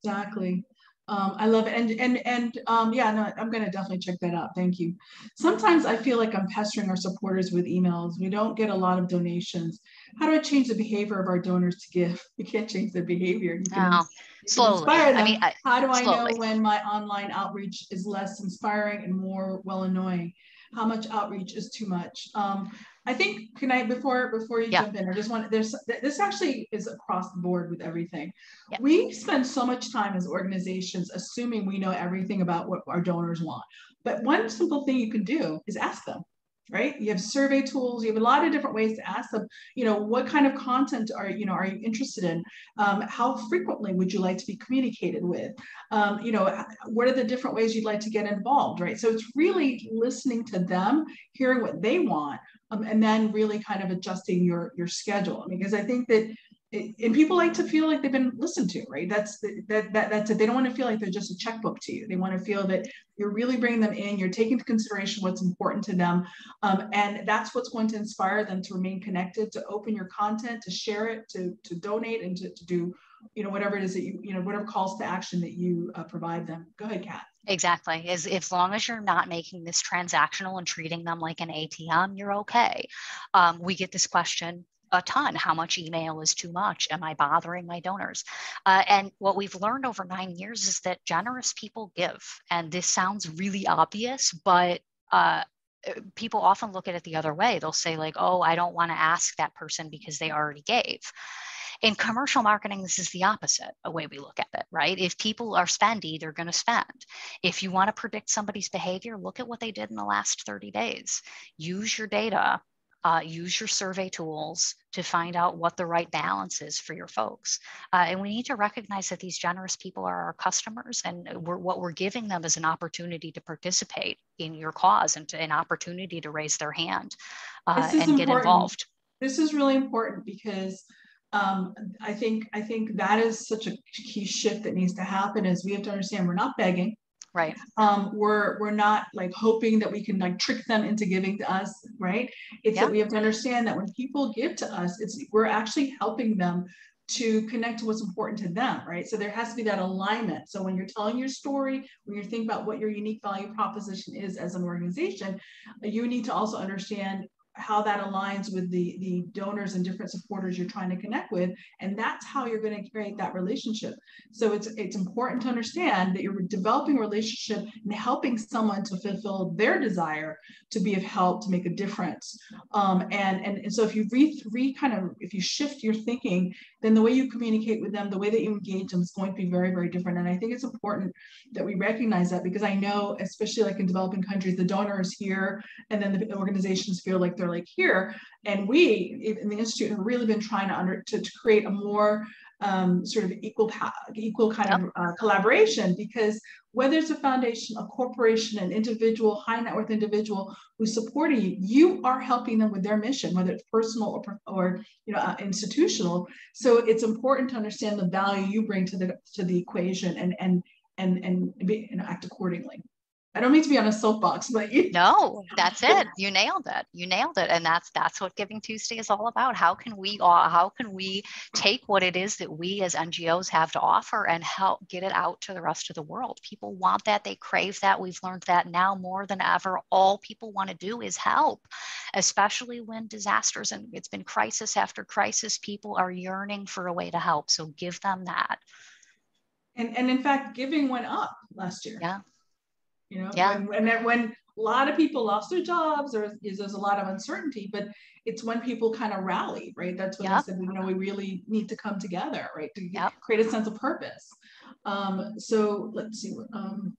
Exactly. Um, I love it. And, and, and um, yeah, no, I'm going to definitely check that out. Thank you. Sometimes I feel like I'm pestering our supporters with emails. We don't get a lot of donations. How do I change the behavior of our donors to give? We can't change their behavior. You can, no, slowly. Inspire them. I mean, I, How do I slowly. know when my online outreach is less inspiring and more well annoying? How much outreach is too much? Um, I think can I before before you yeah. jump in, I just want there's this actually is across the board with everything. Yeah. We spend so much time as organizations assuming we know everything about what our donors want. But one simple thing you can do is ask them right you have survey tools you have a lot of different ways to ask them you know what kind of content are you know are you interested in um, how frequently would you like to be communicated with um, you know what are the different ways you'd like to get involved right so it's really listening to them hearing what they want um, and then really kind of adjusting your your schedule. Because i think that it, and people like to feel like they've been listened to right? That's the, that, that that's it. They don't want to feel like they're just a checkbook to you. They want to feel that you're really bringing them in you're taking into consideration what's important to them um, and that's what's going to inspire them to remain connected to open your content to share it to to donate and to, to do you know whatever it is that you you know whatever calls to action that you uh, provide them. Go ahead kat Exactly. As, as long as you're not making this transactional and treating them like an ATM, you're okay. Um, we get this question a ton. How much email is too much? Am I bothering my donors? Uh, and what we've learned over nine years is that generous people give. And this sounds really obvious, but uh, people often look at it the other way. They'll say, like, oh, I don't want to ask that person because they already gave. In commercial marketing, this is the opposite, a way we look at it, right? If people are spendy, they're going to spend. If you want to predict somebody's behavior, look at what they did in the last 30 days. Use your data uh, use your survey tools to find out what the right balance is for your folks. Uh, and we need to recognize that these generous people are our customers, and we're, what we're giving them is an opportunity to participate in your cause and to, an opportunity to raise their hand uh, and important. get involved. This is really important because um, I think I think that is such a key shift that needs to happen. Is we have to understand we're not begging right um we're we're not like hoping that we can like trick them into giving to us right it's that we have to understand that when people give to us it's we're actually helping them to connect to what's important to them, right? So there has to be that alignment. So when you're telling your story, when you're thinking about what your unique value proposition is as an organization, you need to also understand how that aligns with the the donors and different supporters you're trying to connect with and that's how you're going to create that relationship. So it's it's important to understand that you're developing a relationship and helping someone to fulfill their desire to be of help to make a difference. Um, and, and and so if you re, re kind of if you shift your thinking then the way you communicate with them the way that you engage them is going to be very very different and i think it's important that we recognize that because i know especially like in developing countries the donors here and then the organizations feel like they're like here. And we in the Institute have really been trying to, under, to, to create a more um, sort of equal equal kind yep. of uh, collaboration because whether it's a foundation, a corporation, an individual, high net worth individual who's supporting you, you are helping them with their mission, whether it's personal or, or you know uh, institutional. So it's important to understand the value you bring to the to the equation and and and and, be, and act accordingly. I don't mean to be on a soapbox, but you no, that's it. You nailed it. You nailed it, and that's that's what Giving Tuesday is all about. How can we uh, how can we take what it is that we as NGOs have to offer and help get it out to the rest of the world? People want that. They crave that. We've learned that now more than ever. All people want to do is help, especially when disasters and it's been crisis after crisis. People are yearning for a way to help. So give them that. And and in fact, giving went up last year. Yeah you know yeah. when, when, when a lot of people lost their jobs or is there's a lot of uncertainty but it's when people kind of rally right that's when yep. I said you know we really need to come together right to yep. create a sense of purpose um, so let's see um,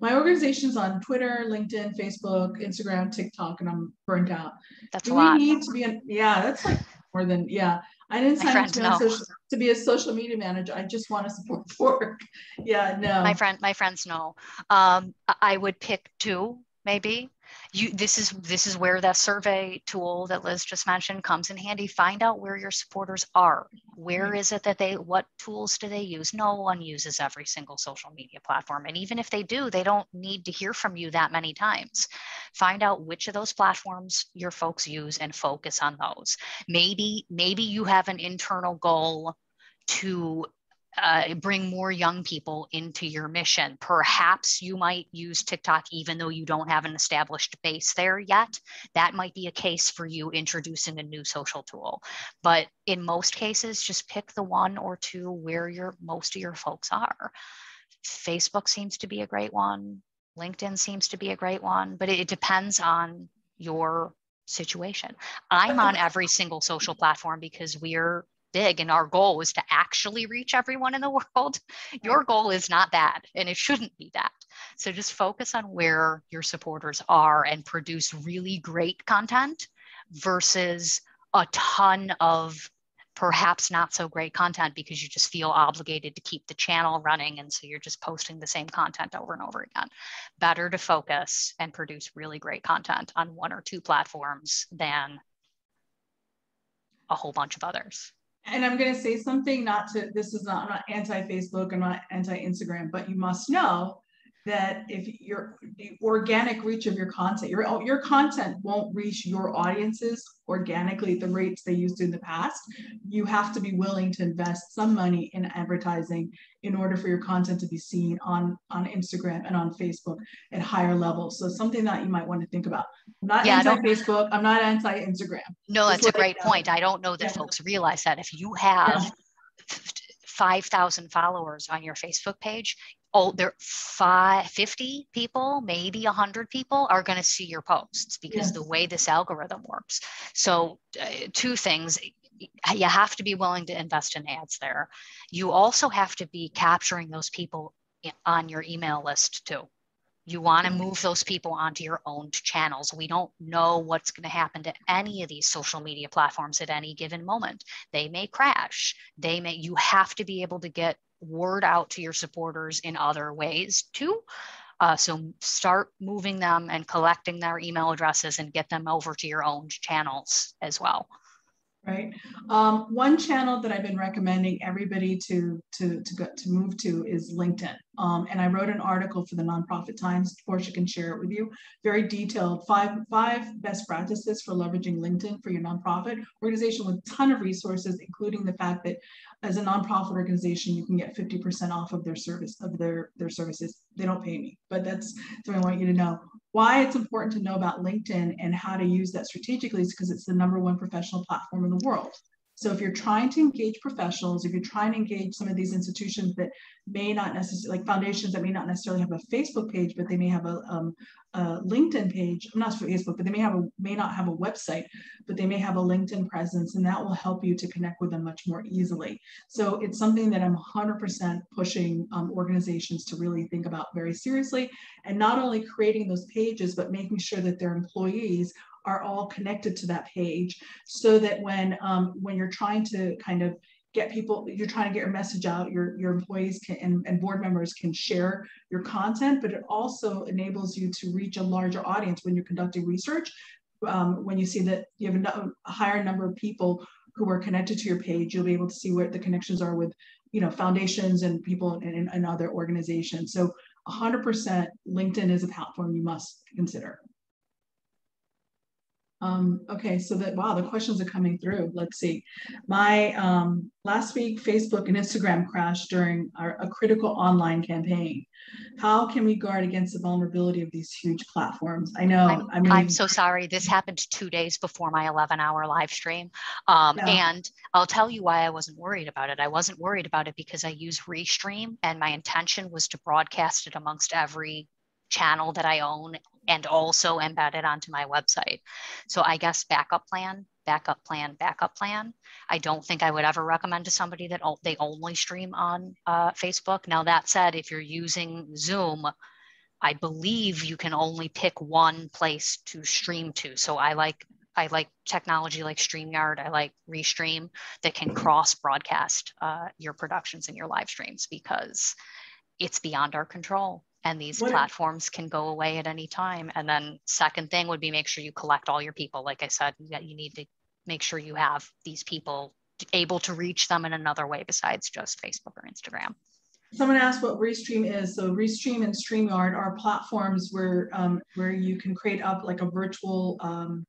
my organization's on Twitter, LinkedIn, Facebook, Instagram, TikTok, and I'm burnt out. That's Do a lot. We need to be in, yeah, that's like more than yeah. I didn't sign up to, social, to, be a social media manager. I just want to support work. Yeah, no. My friend, my friends know. Um, I would pick two, maybe you this is this is where that survey tool that liz just mentioned comes in handy. Find out where your supporters are. Where mm-hmm. is it that they what tools do they use? No one uses every single social media platform. And even if they do they don't need to hear from you that many times. Find out which of those platforms your folks use and focus on those. Maybe maybe you have an internal goal to uh, bring more young people into your mission. Perhaps you might use TikTok even though you don't have an established base there yet. That might be a case for you introducing a new social tool. But in most cases, just pick the one or two where your most of your folks are. Facebook seems to be a great one. LinkedIn seems to be a great one, but it, it depends on your situation. I'm on every single social platform because we're big and our goal is to actually reach everyone in the world, your goal is not that and it shouldn't be that. So just focus on where your supporters are and produce really great content versus a ton of perhaps not so great content because you just feel obligated to keep the channel running and so you're just posting the same content over and over again. Better to focus and produce really great content on one or two platforms than a whole bunch of others and I'm going to say something not to, this is not, I'm not anti Facebook, I'm not anti Instagram, but you must know that if your the organic reach of your content, your your content won't reach your audiences organically at the rates they used to in the past. You have to be willing to invest some money in advertising in order for your content to be seen on on Instagram and on Facebook at higher levels. So something that you might want to think about. I'm not yeah, anti Facebook. I'm not anti Instagram. No, that's a great uh, point. I don't know that yeah. folks realize that if you have yeah. 5,000 followers on your Facebook page, oh, there five, 50 people, maybe 100 people are going to see your posts because yes. the way this algorithm works. So, uh, two things you have to be willing to invest in ads there. You also have to be capturing those people on your email list too. You want to move those people onto your own channels. We don't know what's going to happen to any of these social media platforms at any given moment. They may crash. They may you have to be able to get word out to your supporters in other ways too. Uh, so start moving them and collecting their email addresses and get them over to your own channels as well right? Um, one channel that I've been recommending everybody to to to go, to move to is LinkedIn. Um, and I wrote an article for the Nonprofit Times. Portia can share it with you. Very detailed five five best practices for leveraging LinkedIn for your nonprofit organization with a ton of resources, including the fact that as a nonprofit organization, you can get 50% off of their service of their their services. They don't pay me, but that's something I want you to know why it's important to know about LinkedIn and how to use that strategically is because it's the number one professional platform in the world. So if you're trying to engage professionals, if you're trying to engage some of these institutions that may not necessarily, like foundations that may not necessarily have a Facebook page, but they may have a, um, a LinkedIn page, not Facebook, but they may have a may not have a website, but they may have a LinkedIn presence, and that will help you to connect with them much more easily. So it's something that I'm 100% pushing um, organizations to really think about very seriously, and not only creating those pages, but making sure that their employees are all connected to that page, so that when um, when you're trying to kind of get people you're trying to get your message out your your employees can and, and board members can share your content but it also enables you to reach a larger audience when you're conducting research um, when you see that you have a, a, higher number of people who are connected to your page you'll be able to see where the connections are with you know foundations and people in, in other organizations. So 100% linkedin is a platform you must consider um, okay, so that, wow, the questions are coming through. Let's see. My um, last week, Facebook and Instagram crashed during our, a critical online campaign. How can we guard against the vulnerability of these huge platforms? I know. I'm, I mean, I'm so sorry. This happened two days before my 11 hour live stream. Um, yeah. And I'll tell you why I wasn't worried about it. I wasn't worried about it because I use Restream and my intention was to broadcast it amongst every channel that I own and also embed it onto my website. So I guess backup plan, backup plan, backup plan. I don't think I would ever recommend to somebody that they only stream on uh, Facebook. Now that said, if you're using Zoom, I believe you can only pick one place to stream to. So I like I like technology like StreamYard. I like Restream that can cross broadcast uh, your productions and your live streams because it's beyond our control and these what platforms can go away at any time and then second thing would be make sure you collect all your people like i said that you need to make sure you have these people able to reach them in another way besides just facebook or instagram. Someone asked what restream is. So restream and streamyard are platforms where um, where you can create up like a virtual um,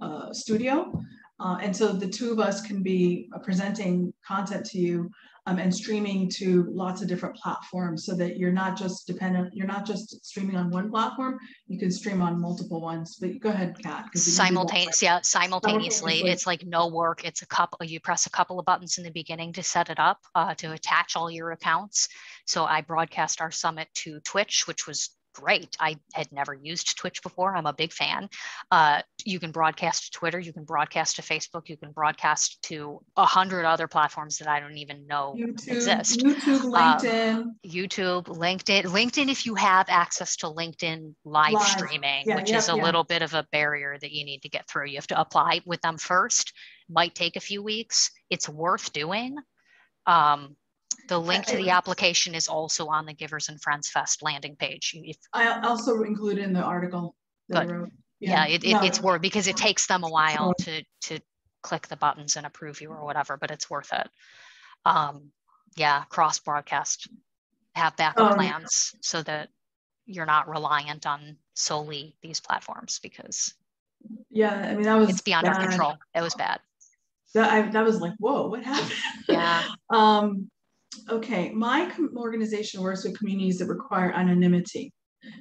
uh, studio. Uh, and so the two of us can be presenting content to you um, and streaming to lots of different platforms so that you're not just dependent, you're not just streaming on one platform, you can stream on multiple ones. But go ahead, Kat. Simultaneously, yeah, simultaneously. simultaneously. It's like no work. It's a couple, you press a couple of buttons in the beginning to set it up, uh, to attach all your accounts. So I broadcast our summit to Twitch, which was great. I had never used Twitch before. I'm a big fan. Uh, you can broadcast to Twitter, you can broadcast to Facebook, you can broadcast to a hundred other platforms that I don't even know YouTube, exist. YouTube, um, LinkedIn. Um, YouTube, LinkedIn. LinkedIn, if you have access to LinkedIn live, live. streaming, yeah, which yeah, is a yeah. little bit of a barrier that you need to get through. You have to apply with them first. Might take a few weeks. It's worth doing. Um, the link to the application is also on the Givers and Friends Fest landing page. If, I also included in the article. Good. Yeah, yeah it, it, no. it's worth because it takes them a while to to click the buttons and approve you or whatever, but it's worth it. Um, yeah, cross broadcast, have backup um, plans so that you're not reliant on solely these platforms because yeah, I mean that was it's beyond bad. our control. It was bad. That I that was like, whoa, what happened? Yeah. um, okay, my organization works with communities that require anonymity.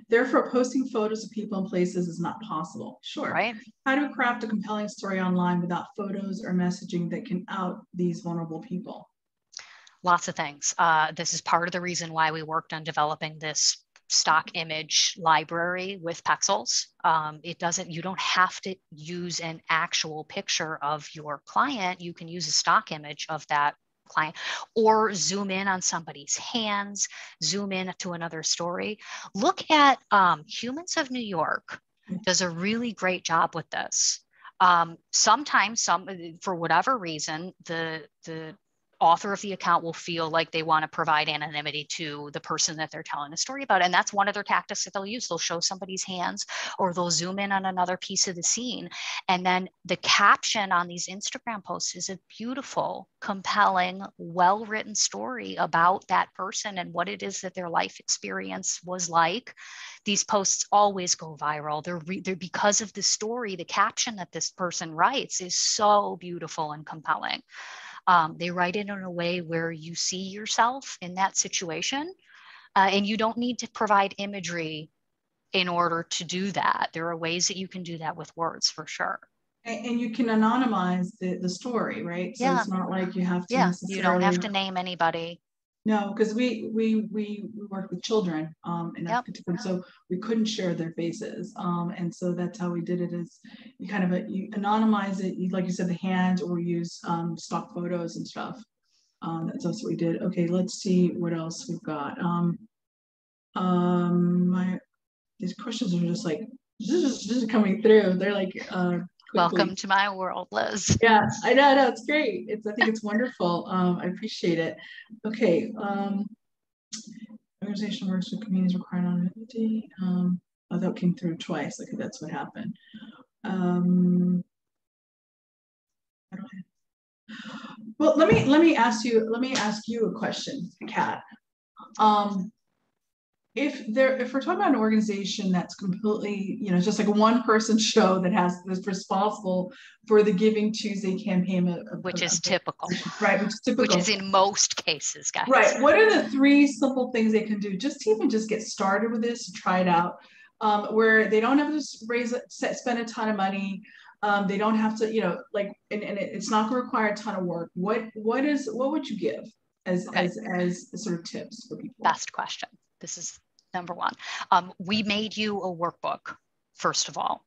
Therefore, posting photos of people and places is not possible. Sure. Right. How to craft a compelling story online without photos or messaging that can out these vulnerable people? Lots of things. Uh, this is part of the reason why we worked on developing this stock image library with pexels. Um, it doesn't, you don't have to use an actual picture of your client. You can use a stock image of that client or zoom in on somebody's hands, zoom in to another story. Look at um, Humans of New York does a really great job with this. Um, sometimes some for whatever reason the the author of the account will feel like they want to provide anonymity to the person that they're telling a story about. And that's one of their tactics that they'll use. They'll show somebody's hands or they'll zoom in on another piece of the scene. And then the caption on these Instagram posts is a beautiful, compelling, well written story about that person and what it is that their life experience was like. These posts always go viral. They're, re- they're because of the story, the caption that this person writes is so beautiful and compelling. Um, they write it in a way where you see yourself in that situation, uh, and you don't need to provide imagery in order to do that. There are ways that you can do that with words for sure. And, and you can anonymize the, the story, right? So yeah. it's not like you have to. Yeah, you don't have to name anybody. No, because we we we we work with children um, in yep. so we couldn't share their faces, um, and so that's how we did it. Is you kind of a, you anonymize it, you, like you said, the hand, or use um, stock photos and stuff. Um, that's also what we did. Okay, let's see what else we've got. Um, um, my these questions are just like this is, this is coming through. They're like uh, Welcome to my world, Liz. Yeah, I know, I know, it's great. It's I think it's wonderful. Um, I appreciate it. Okay. Um, organization works with communities requiring anonymity. Um, oh, that came through twice. Okay, that's what happened. Um, well, let me let me ask you let me ask you a question, Kat. Um, if there if we're talking about an organization that's completely you know just like one person show that has that's responsible for the giving tuesday campaign of, which is typical. Right which is typical. Which is in most cases guys. Right. What are the three simple things they can do just to even just get started with this try it out? Um, where they don't have to raise spend a ton of money. Um, they don't have to you know like and, and it's not going to require a ton of work. What what is what would you give as okay. as as sort of tips for people? Best question this is number one. Um, we made you a workbook, first of all.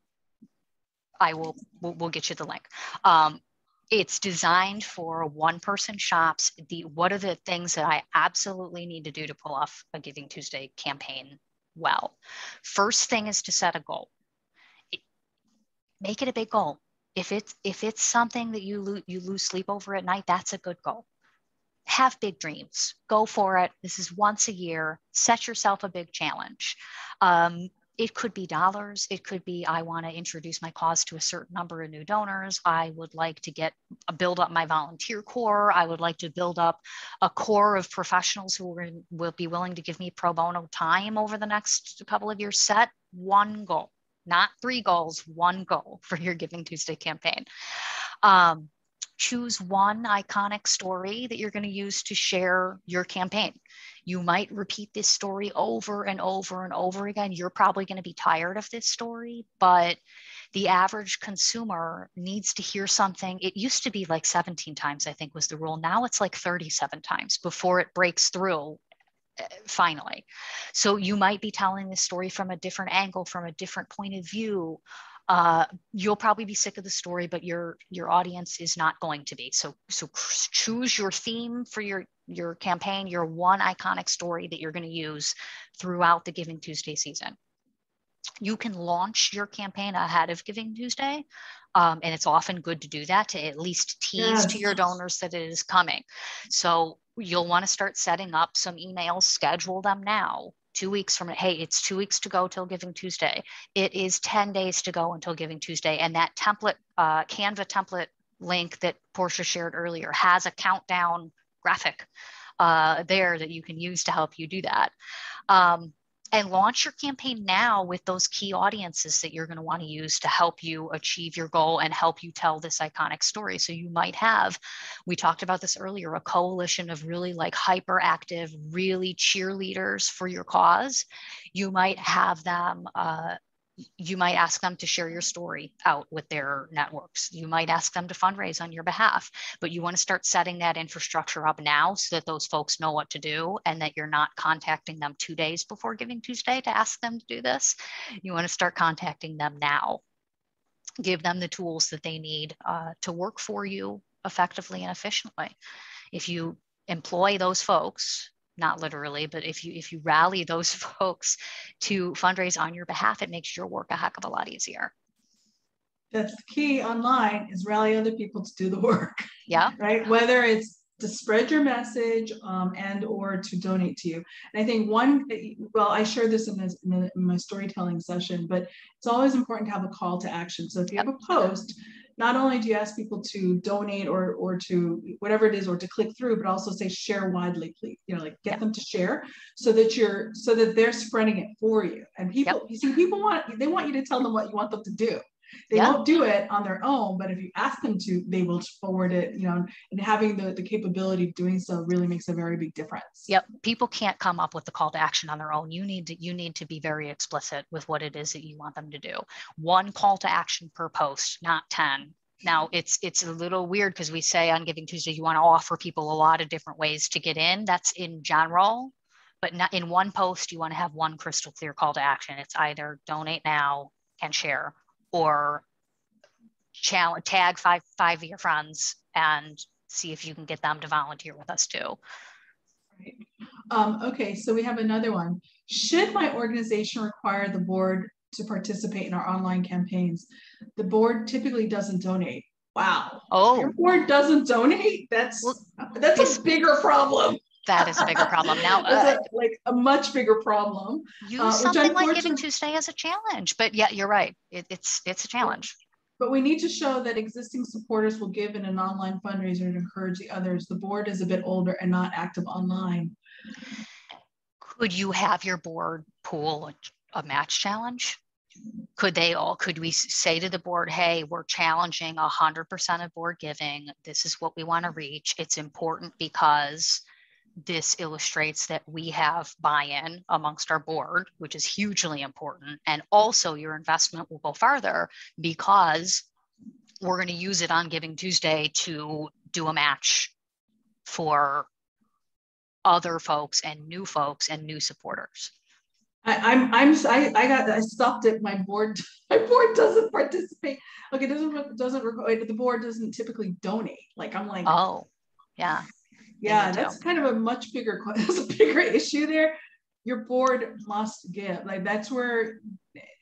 I will, we'll, we'll get you the link. Um, it's designed for one person shops. The, what are the things that I absolutely need to do to pull off a Giving Tuesday campaign well? First thing is to set a goal. It, make it a big goal. If it's if it's something that you lo- you lose sleep over at night, that's a good goal have big dreams. Go for it. This is once a year. Set yourself a big challenge. Um, it could be dollars. It could be i want to introduce my cause to a certain number of new donors. I would like to get build up my volunteer core. i would like to build up a core of professionals who will, will be willing to give me pro bono time over the next couple of years. Set one goal not three goals one goal for your giving tuesday campaign. Um, choose one iconic story that you're going to use to share your campaign. You might repeat this story over and over and over again. You're probably going to be tired of this story, but the average consumer needs to hear something. It used to be like 17 times, I think was the rule. Now it's like 37 times before it breaks through eh, finally. So you might be telling this story from a different angle, from a different point of view uh, you'll probably be sick of the story, but your your audience is not going to be. So so choose your theme for your your campaign, your one iconic story that you're going to use throughout the Giving Tuesday season. You can launch your campaign ahead of Giving Tuesday, um, and it's often good to do that to at least tease yes. to your donors that it is coming. So you'll want to start setting up some emails, schedule them now two weeks from hey it's two weeks to go till giving tuesday. It is 10 days to go until giving tuesday. And that template uh, canva template link that portia shared earlier has a countdown graphic uh, there that you can use to help you do that. Um, and launch your campaign now with those key audiences that you're going to want to use to help you achieve your goal and help you tell this iconic story. So you might have, we talked about this earlier, a coalition of really like hyperactive, really cheerleaders for your cause. You might have them uh, you might ask them to share your story out with their networks. You might ask them to fundraise on your behalf, but you want to start setting that infrastructure up now so that those folks know what to do and that you're not contacting them two days before Giving Tuesday to ask them to do this. You want to start contacting them now. Give them the tools that they need uh, to work for you effectively and efficiently. If you employ those folks not literally, but if you if you rally those folks to fundraise on your behalf, it makes your work a heck of a lot easier. That's the key online is rally other people to do the work. Yeah. Right. Whether it's to spread your message um, and or to donate to you. And I think one, well, I shared this in, this in, my storytelling session, but it's always important to have a call to action. So if you have a post, not only do you ask people to donate or or to whatever it is or to click through but also say share widely please you know like get yeah. them to share so that you're so that they're spreading it for you and people yep. you see people want they want you to tell them what you want them to do they yeah. won't do it on their own but if you ask them to they will forward it you know and having the, the capability of doing so really makes a very big difference. Yep. People can't come up with the call to action on their own. You need to you need to be very explicit with what it is that you want them to do. One call to action per post not 10 now it's it's a little weird because we say on giving tuesday you want to offer people a lot of different ways to get in. That's in general but not in one post you want to have one crystal clear call to action. It's either donate now and share or challenge tag five five of your friends and see if you can get them to volunteer with us too. Right. um, okay so we have another one. Should my organization require the board to participate in our online campaigns? The board typically doesn't donate. Wow. Oh. Your board doesn't donate? That's well, that's a bigger problem that is a bigger problem. Now uh, a, like a much bigger problem use uh, something like giving tuesday as a challenge but yeah you're right. It, it's it's a challenge. but we need to show that existing supporters will give in an online fundraiser to encourage the others. The board is a bit older and not active online. Could you have your board pool a match challenge? Could they all could we say to the board hey we're challenging 100% of board giving. This is what we want to reach. It's important because this illustrates that we have buy-in amongst our board which is hugely important and also your investment will go farther because we're going to use it on giving tuesday to do a match for other folks and new folks and new supporters I, I'm I'm I, I got I stopped it. My board my board doesn't participate. Okay, doesn't doesn't the board doesn't typically donate. Like I'm like oh yeah yeah that's kind of a much bigger that's a bigger issue there. Your board must give like that's where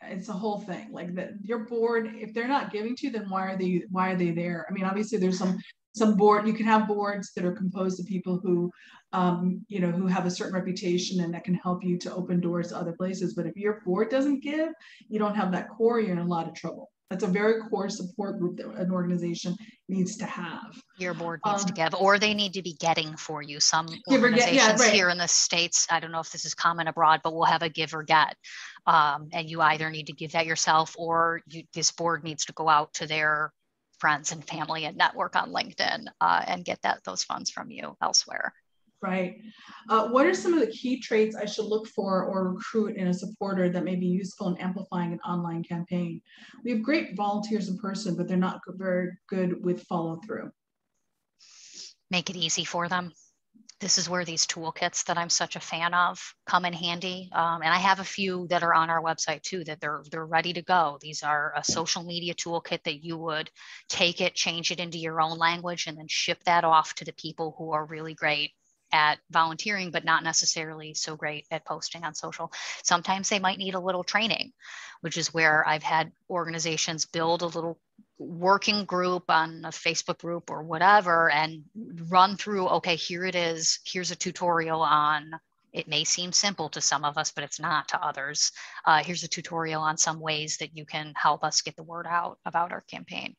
it's a whole thing like that your board if they're not giving to you then why are they why are they there? I mean obviously there's some some board you can have boards that are composed of people who um, you know who have a certain reputation and that can help you to open doors to other places but if your board doesn't give you don't have that core you're in a lot of trouble that's a very core support group that an organization needs to have your board needs um, to give or they need to be getting for you some organizations yeah, right. here in the states i don't know if this is common abroad but we'll have a give or get um, and you either need to give that yourself or you, this board needs to go out to their friends and family and network on LinkedIn uh, and get that those funds from you elsewhere. Right. Uh, what are some of the key traits I should look for or recruit in a supporter that may be useful in amplifying an online campaign? We have great volunteers in person, but they're not very good with follow through. Make it easy for them this is where these toolkits that I'm such a fan of come in handy. Um, and I have a few that are on our website too, that they're, they're ready to go. These are a social media toolkit that you would take it, change it into your own language, and then ship that off to the people who are really great at volunteering, but not necessarily so great at posting on social. Sometimes they might need a little training, which is where I've had organizations build a little working group on a Facebook group or whatever and run through, okay, here it is. Here's a tutorial on, it may seem simple to some of us, but it's not to others. Uh, here's a tutorial on some ways that you can help us get the word out about our campaign.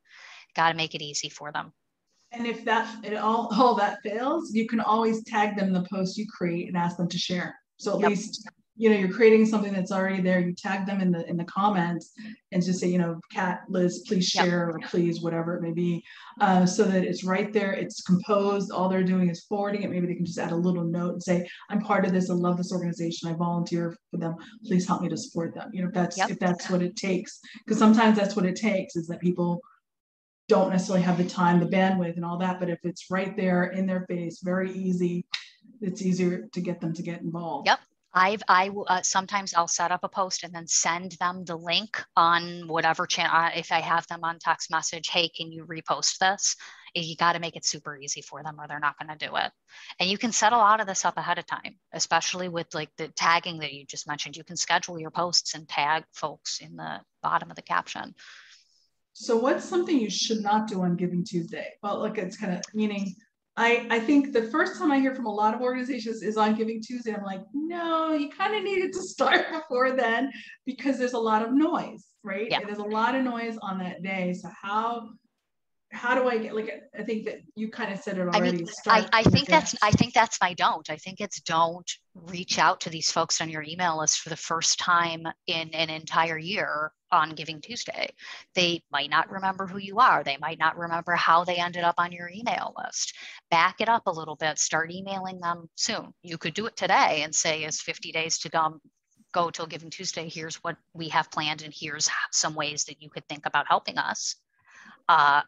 Got to make it easy for them. And if that it all all that fails, you can always tag them the post you create and ask them to share. So at yep. least you know you're creating something that's already there you tag them in the in the comments and just say you know kat liz please share yep. or please whatever it may be uh, so that it's right there it's composed all they're doing is forwarding it maybe they can just add a little note and say i'm part of this i love this organization i volunteer for them please help me to support them you know if that's yep. if that's what it takes because sometimes that's what it takes is that people don't necessarily have the time the bandwidth and all that but if it's right there in their face very easy it's easier to get them to get involved yep I've I uh, sometimes I'll set up a post and then send them the link on whatever channel uh, if I have them on text message. Hey, can you repost this? You got to make it super easy for them, or they're not going to do it. And you can set a lot of this up ahead of time, especially with like the tagging that you just mentioned. You can schedule your posts and tag folks in the bottom of the caption. So, what's something you should not do on Giving Tuesday? Well, like it's kind of meaning I, I think the first time I hear from a lot of organizations is on Giving Tuesday. I'm like, no, you kind of needed to start before then because there's a lot of noise, right? Yeah. There's a lot of noise on that day. So how how do I get like I think that you kind of said it already. I, mean, I, I think that's I think that's my don't. I think it's don't reach out to these folks on your email list for the first time in an entire year on Giving Tuesday. They might not remember who you are. They might not remember how they ended up on your email list. Back it up a little bit. Start emailing them soon. You could do it today and say, "Is 50 days to go." Go till Giving Tuesday. Here's what we have planned, and here's some ways that you could think about helping us. Uh,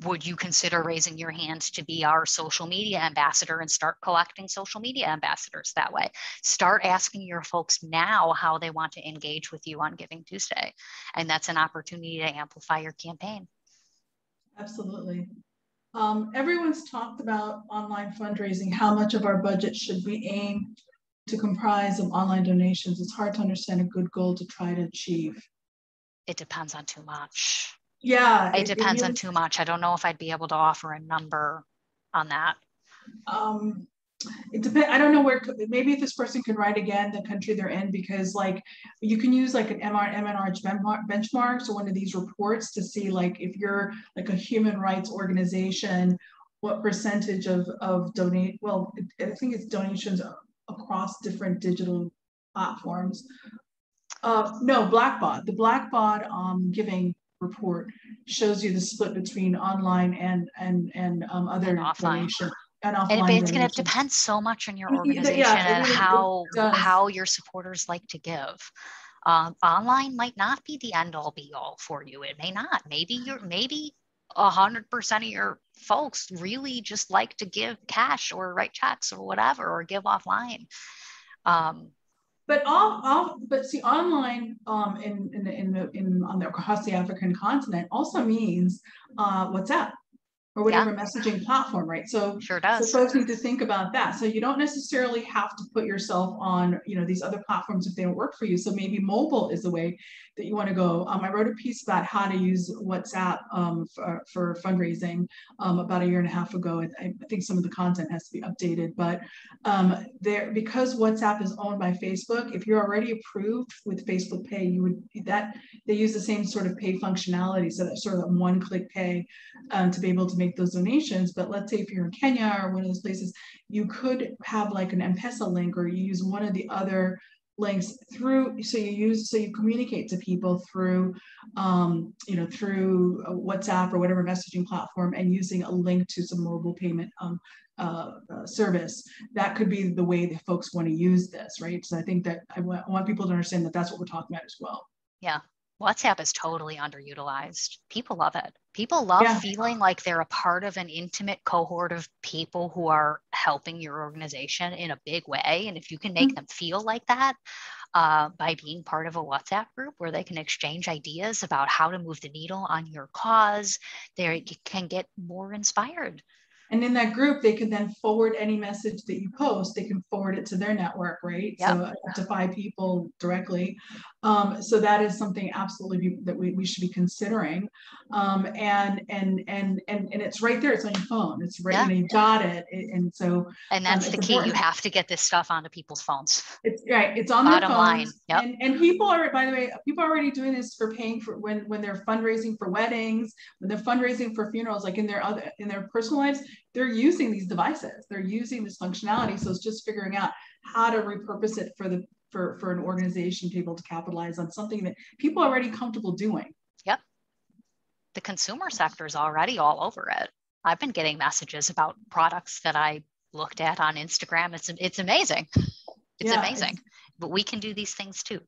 would you consider raising your hand to be our social media ambassador and start collecting social media ambassadors that way? Start asking your folks now how they want to engage with you on Giving Tuesday. And that's an opportunity to amplify your campaign. Absolutely. Um, everyone's talked about online fundraising, how much of our budget should we aim to comprise of online donations? It's hard to understand a good goal to try to achieve. It depends on too much yeah it, it depends it on too much. I don't know if i'd be able to offer a number on that. Um it depends i don't know where maybe if this person can write again the country they're in because like you can use like an mr mnr benchmarks or one of these reports to see like if you're like a human rights organization what percentage of of donate well i think it's donations across different digital platforms. Uh, no Blackbaud the Blackbaud um, giving report shows you the split between online and and and um, other and offline. And, offline and it's going to depend so much on your organization yeah, and how how your supporters like to give. Um, online might not be the end all be all for you. It may not. Maybe you're maybe a hundred percent of your folks really just like to give cash or write checks or whatever or give offline. Um, but all, all but see online um, in, in, in, in on the across the African continent also means uh, WhatsApp or whatever yeah. messaging platform, right? So, sure does. so folks need to think about that. So you don't necessarily have to put yourself on, you know, these other platforms if they don't work for you. So maybe mobile is the way that you want to go. Um, I wrote a piece about how to use WhatsApp um, for, for fundraising um, about a year and a half ago. I, I, think some of the content has to be updated, but um, there because WhatsApp is owned by Facebook, if you're already approved with Facebook Pay, you would that they use the same sort of pay functionality, so that sort of one-click pay um, to be able to make those donations. But let's say if you're in Kenya or one of those places, you could have like an M-Pesa link or you use one of the other links through so you use so you communicate to people through um, you know through whatsapp or whatever messaging platform and using a link to some mobile payment um, uh, uh, service. That could be the way that folks want to use this right? So i think that I want people to understand that that's what we're talking about as well. Yeah WhatsApp is totally underutilized. People love it. People love yeah. feeling like they're a part of an intimate cohort of people who are helping your organization in a big way. And if you can make mm-hmm. them feel like that uh, by being part of a WhatsApp group where they can exchange ideas about how to move the needle on your cause, they can get more inspired. And in that group, they can then forward any message that you post, they can forward it to their network, right? Yep. So up to five people directly. Um, so that is something absolutely be, that we, we should be considering. Um, and, and, and, and, and it's right there. It's on your phone. It's right, yeah. you, know, you got it. And so, and that's um, the key. Important. You have to get this stuff onto people's phones. It's right. It's on Bottom their phones. Line. Yep. And, and people are, by the way, people are already doing this for paying for when, when they're fundraising for weddings, when they're fundraising for funerals, like in their other, in their personal lives, they're using these devices. They're using this functionality. So it's just figuring out how to repurpose it for the for for an organization to be able to capitalize on something that people are already comfortable doing. Yep. The consumer sector is already all over it. I've been getting messages about products that I looked at on Instagram. It's it's amazing. It's yeah, amazing. It's, but we can do these things too.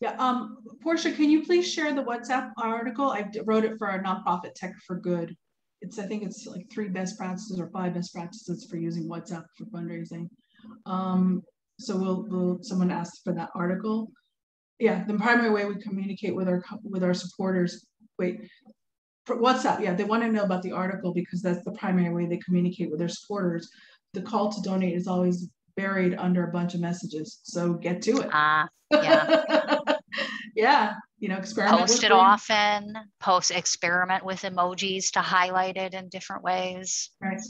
Yeah. Um, Portia, can you please share the WhatsApp article? I wrote it for a nonprofit Tech for Good. It's I think it's like three best practices or five best practices for using WhatsApp for fundraising. Um, so we'll, we'll someone asked for that article. Yeah, the primary way we communicate with our with our supporters. Wait, for WhatsApp. Yeah, they want to know about the article because that's the primary way they communicate with their supporters. The call to donate is always buried under a bunch of messages. So get to it. Ah, uh, yeah. yeah. You know, experiment. Post it often, post experiment with emojis to highlight it in different ways. Right.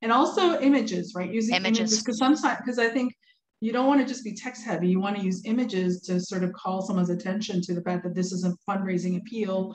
And also images, right? Using images because sometimes because I think you don't want to just be text heavy. You want to use images to sort of call someone's attention to the fact that this is a fundraising appeal,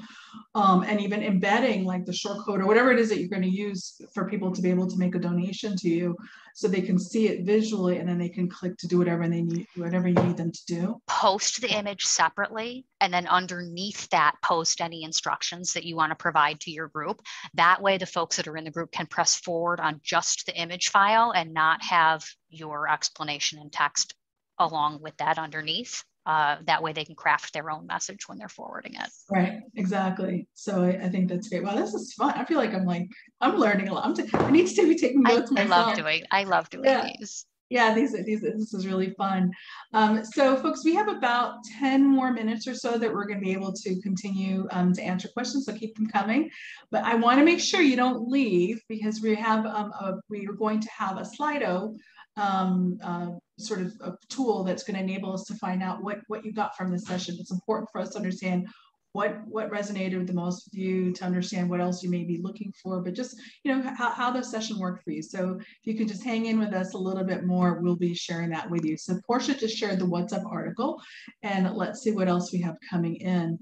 um, and even embedding like the short code or whatever it is that you're going to use for people to be able to make a donation to you, so they can see it visually and then they can click to do whatever they need, whatever you need them to do. Post the image separately, and then underneath that, post any instructions that you want to provide to your group. That way, the folks that are in the group can press forward on just the image file and not have your explanation in text along with that underneath. Uh, that way they can craft their own message when they're forwarding it. Right, exactly. So I, I, think that's great. Wow, this is fun. I feel like I'm like, I'm learning a lot. I'm t- i need to be taking notes I, I love doing, I love doing yeah. these. Yeah, these, these, this is really fun. Um, so folks, we have about 10 more minutes or so that we're gonna be able to continue um, to answer questions, so keep them coming. But I wanna make sure you don't leave because we have, um, a, we are going to have a Slido um, uh, sort of a tool that's going to enable us to find out what, what you got from this session. It's important for us to understand what what resonated with the most with you to understand what else you may be looking for but just you know how, how the session worked for you. So if you can just hang in with us a little bit more we'll be sharing that with you. So portia just shared the whatsapp article and let's see what else we have coming in.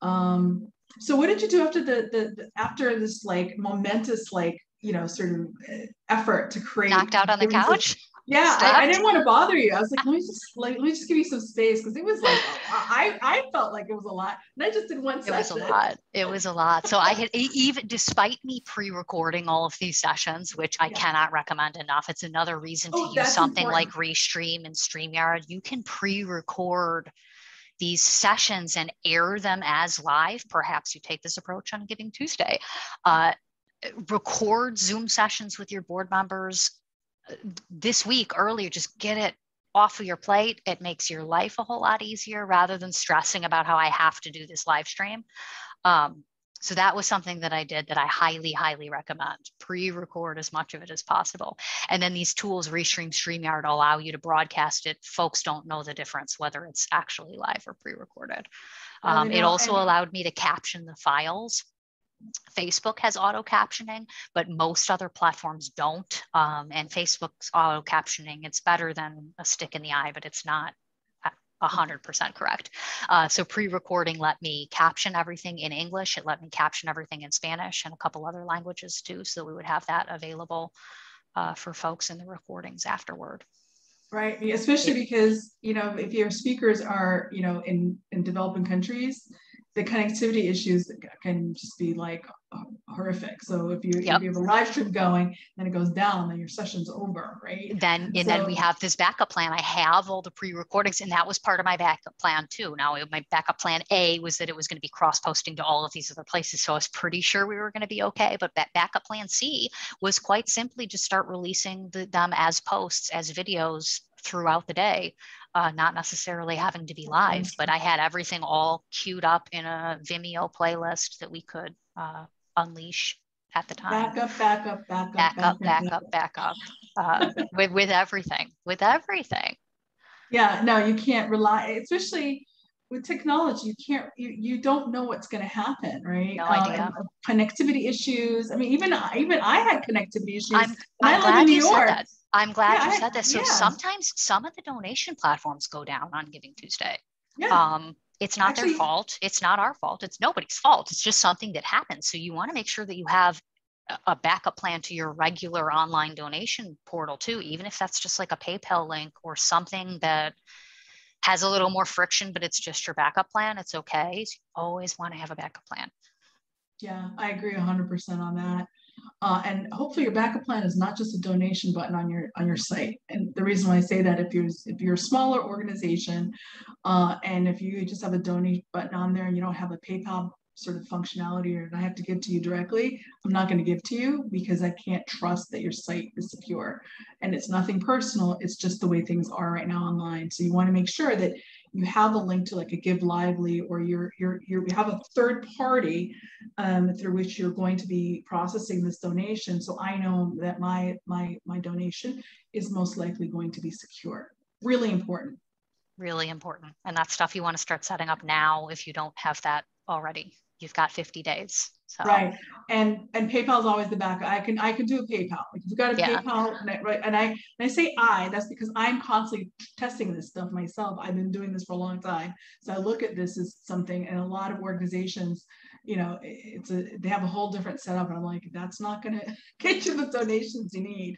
Um, so what did you do after the, the, the after this like momentous like you know sort of uh, effort to create knocked out on the couch yeah, I, I, didn't want to bother you. I was like, let me just like let me just give you some space because it was like I I felt like it was a lot, and I just did one. Session. It session. was a lot. It was a lot. So I had even despite me pre-recording all of these sessions, which I yeah. cannot recommend enough. It's another reason to oh, use something important. like Restream and Streamyard. You can pre-record these sessions and air them as live. Perhaps you take this approach on Giving Tuesday. Uh, record Zoom sessions with your board members this week earlier, just get it off of your plate. It makes your life a whole lot easier rather than stressing about how I have to do this live stream. Um, so that was something that I did that I highly, highly recommend. Pre-record as much of it as possible. And then these tools, Restream, StreamYard, allow you to broadcast it. Folks don't know the difference whether it's actually live or pre-recorded. Um, it also allowed me to caption the files Facebook has auto captioning, but most other platforms don't. Um, and Facebook's auto captioning, it's better than a stick in the eye, but it's not 100% correct. Uh, so pre-recording let me caption everything in English. It let me caption everything in Spanish and a couple other languages too. So we would have that available uh, for folks in the recordings afterward. Right, especially because, you know, if your speakers are, you know, in, in developing countries, the connectivity issues can just be like horrific. So if you, yep. if you have a live stream going and it goes down, then your session's over, right? Then and so, then we have this backup plan. I have all the pre-recordings, and that was part of my backup plan too. Now my backup plan A was that it was going to be cross-posting to all of these other places, so I was pretty sure we were going to be okay. But that backup plan C was quite simply just start releasing the, them as posts, as videos throughout the day uh, not necessarily having to be live, but I had everything all queued up in a Vimeo playlist that we could uh, unleash at the time. Back up, back up, back up, back up, back up, back up, uh, with with everything, with everything. Yeah, no, you can't rely, especially with technology. You can't, you you don't know what's going to happen, right? No idea. Um, connectivity issues. I mean, even even I had connectivity issues. I'm, I'm glad you York. said that. I'm glad yeah, you said this. So yeah. sometimes some of the donation platforms go down on Giving Tuesday. Yeah. Um, it's not Actually, their fault. It's not our fault. It's nobody's fault. It's just something that happens. So you want to make sure that you have a backup plan to your regular online donation portal too, even if that's just like a PayPal link or something that has a little more friction, but it's just your backup plan. It's okay. So you always want to have a backup plan. Yeah, I agree 100% on that. Uh, and hopefully your backup plan is not just a donation button on your on your site. And the reason why I say that if you're if you're a smaller organization uh, and if you just have a donate button on there and you don't have a PayPal sort of functionality or I have to give to you directly, I'm not going to give to you because I can't trust that your site is secure. And it's nothing personal, it's just the way things are right now online. So you want to make sure that you have a link to like a Give Lively or you're, you're, you're, you have a third party um, through which you're going to be processing this donation. So I know that my, my, my donation is most likely going to be secure. Really important. Really important. And that's stuff you want to start setting up now if you don't have that already you've got 50 days. So. Right. And and PayPal is always the backup. I can I can do a PayPal. Like you've got a yeah. PayPal, and I, right? And I and I say I. That's because I'm constantly testing this stuff myself. I've been doing this for a long time, so I look at this as something. And a lot of organizations, you know, it's a they have a whole different setup, and I'm like, that's not going to get you the donations you need,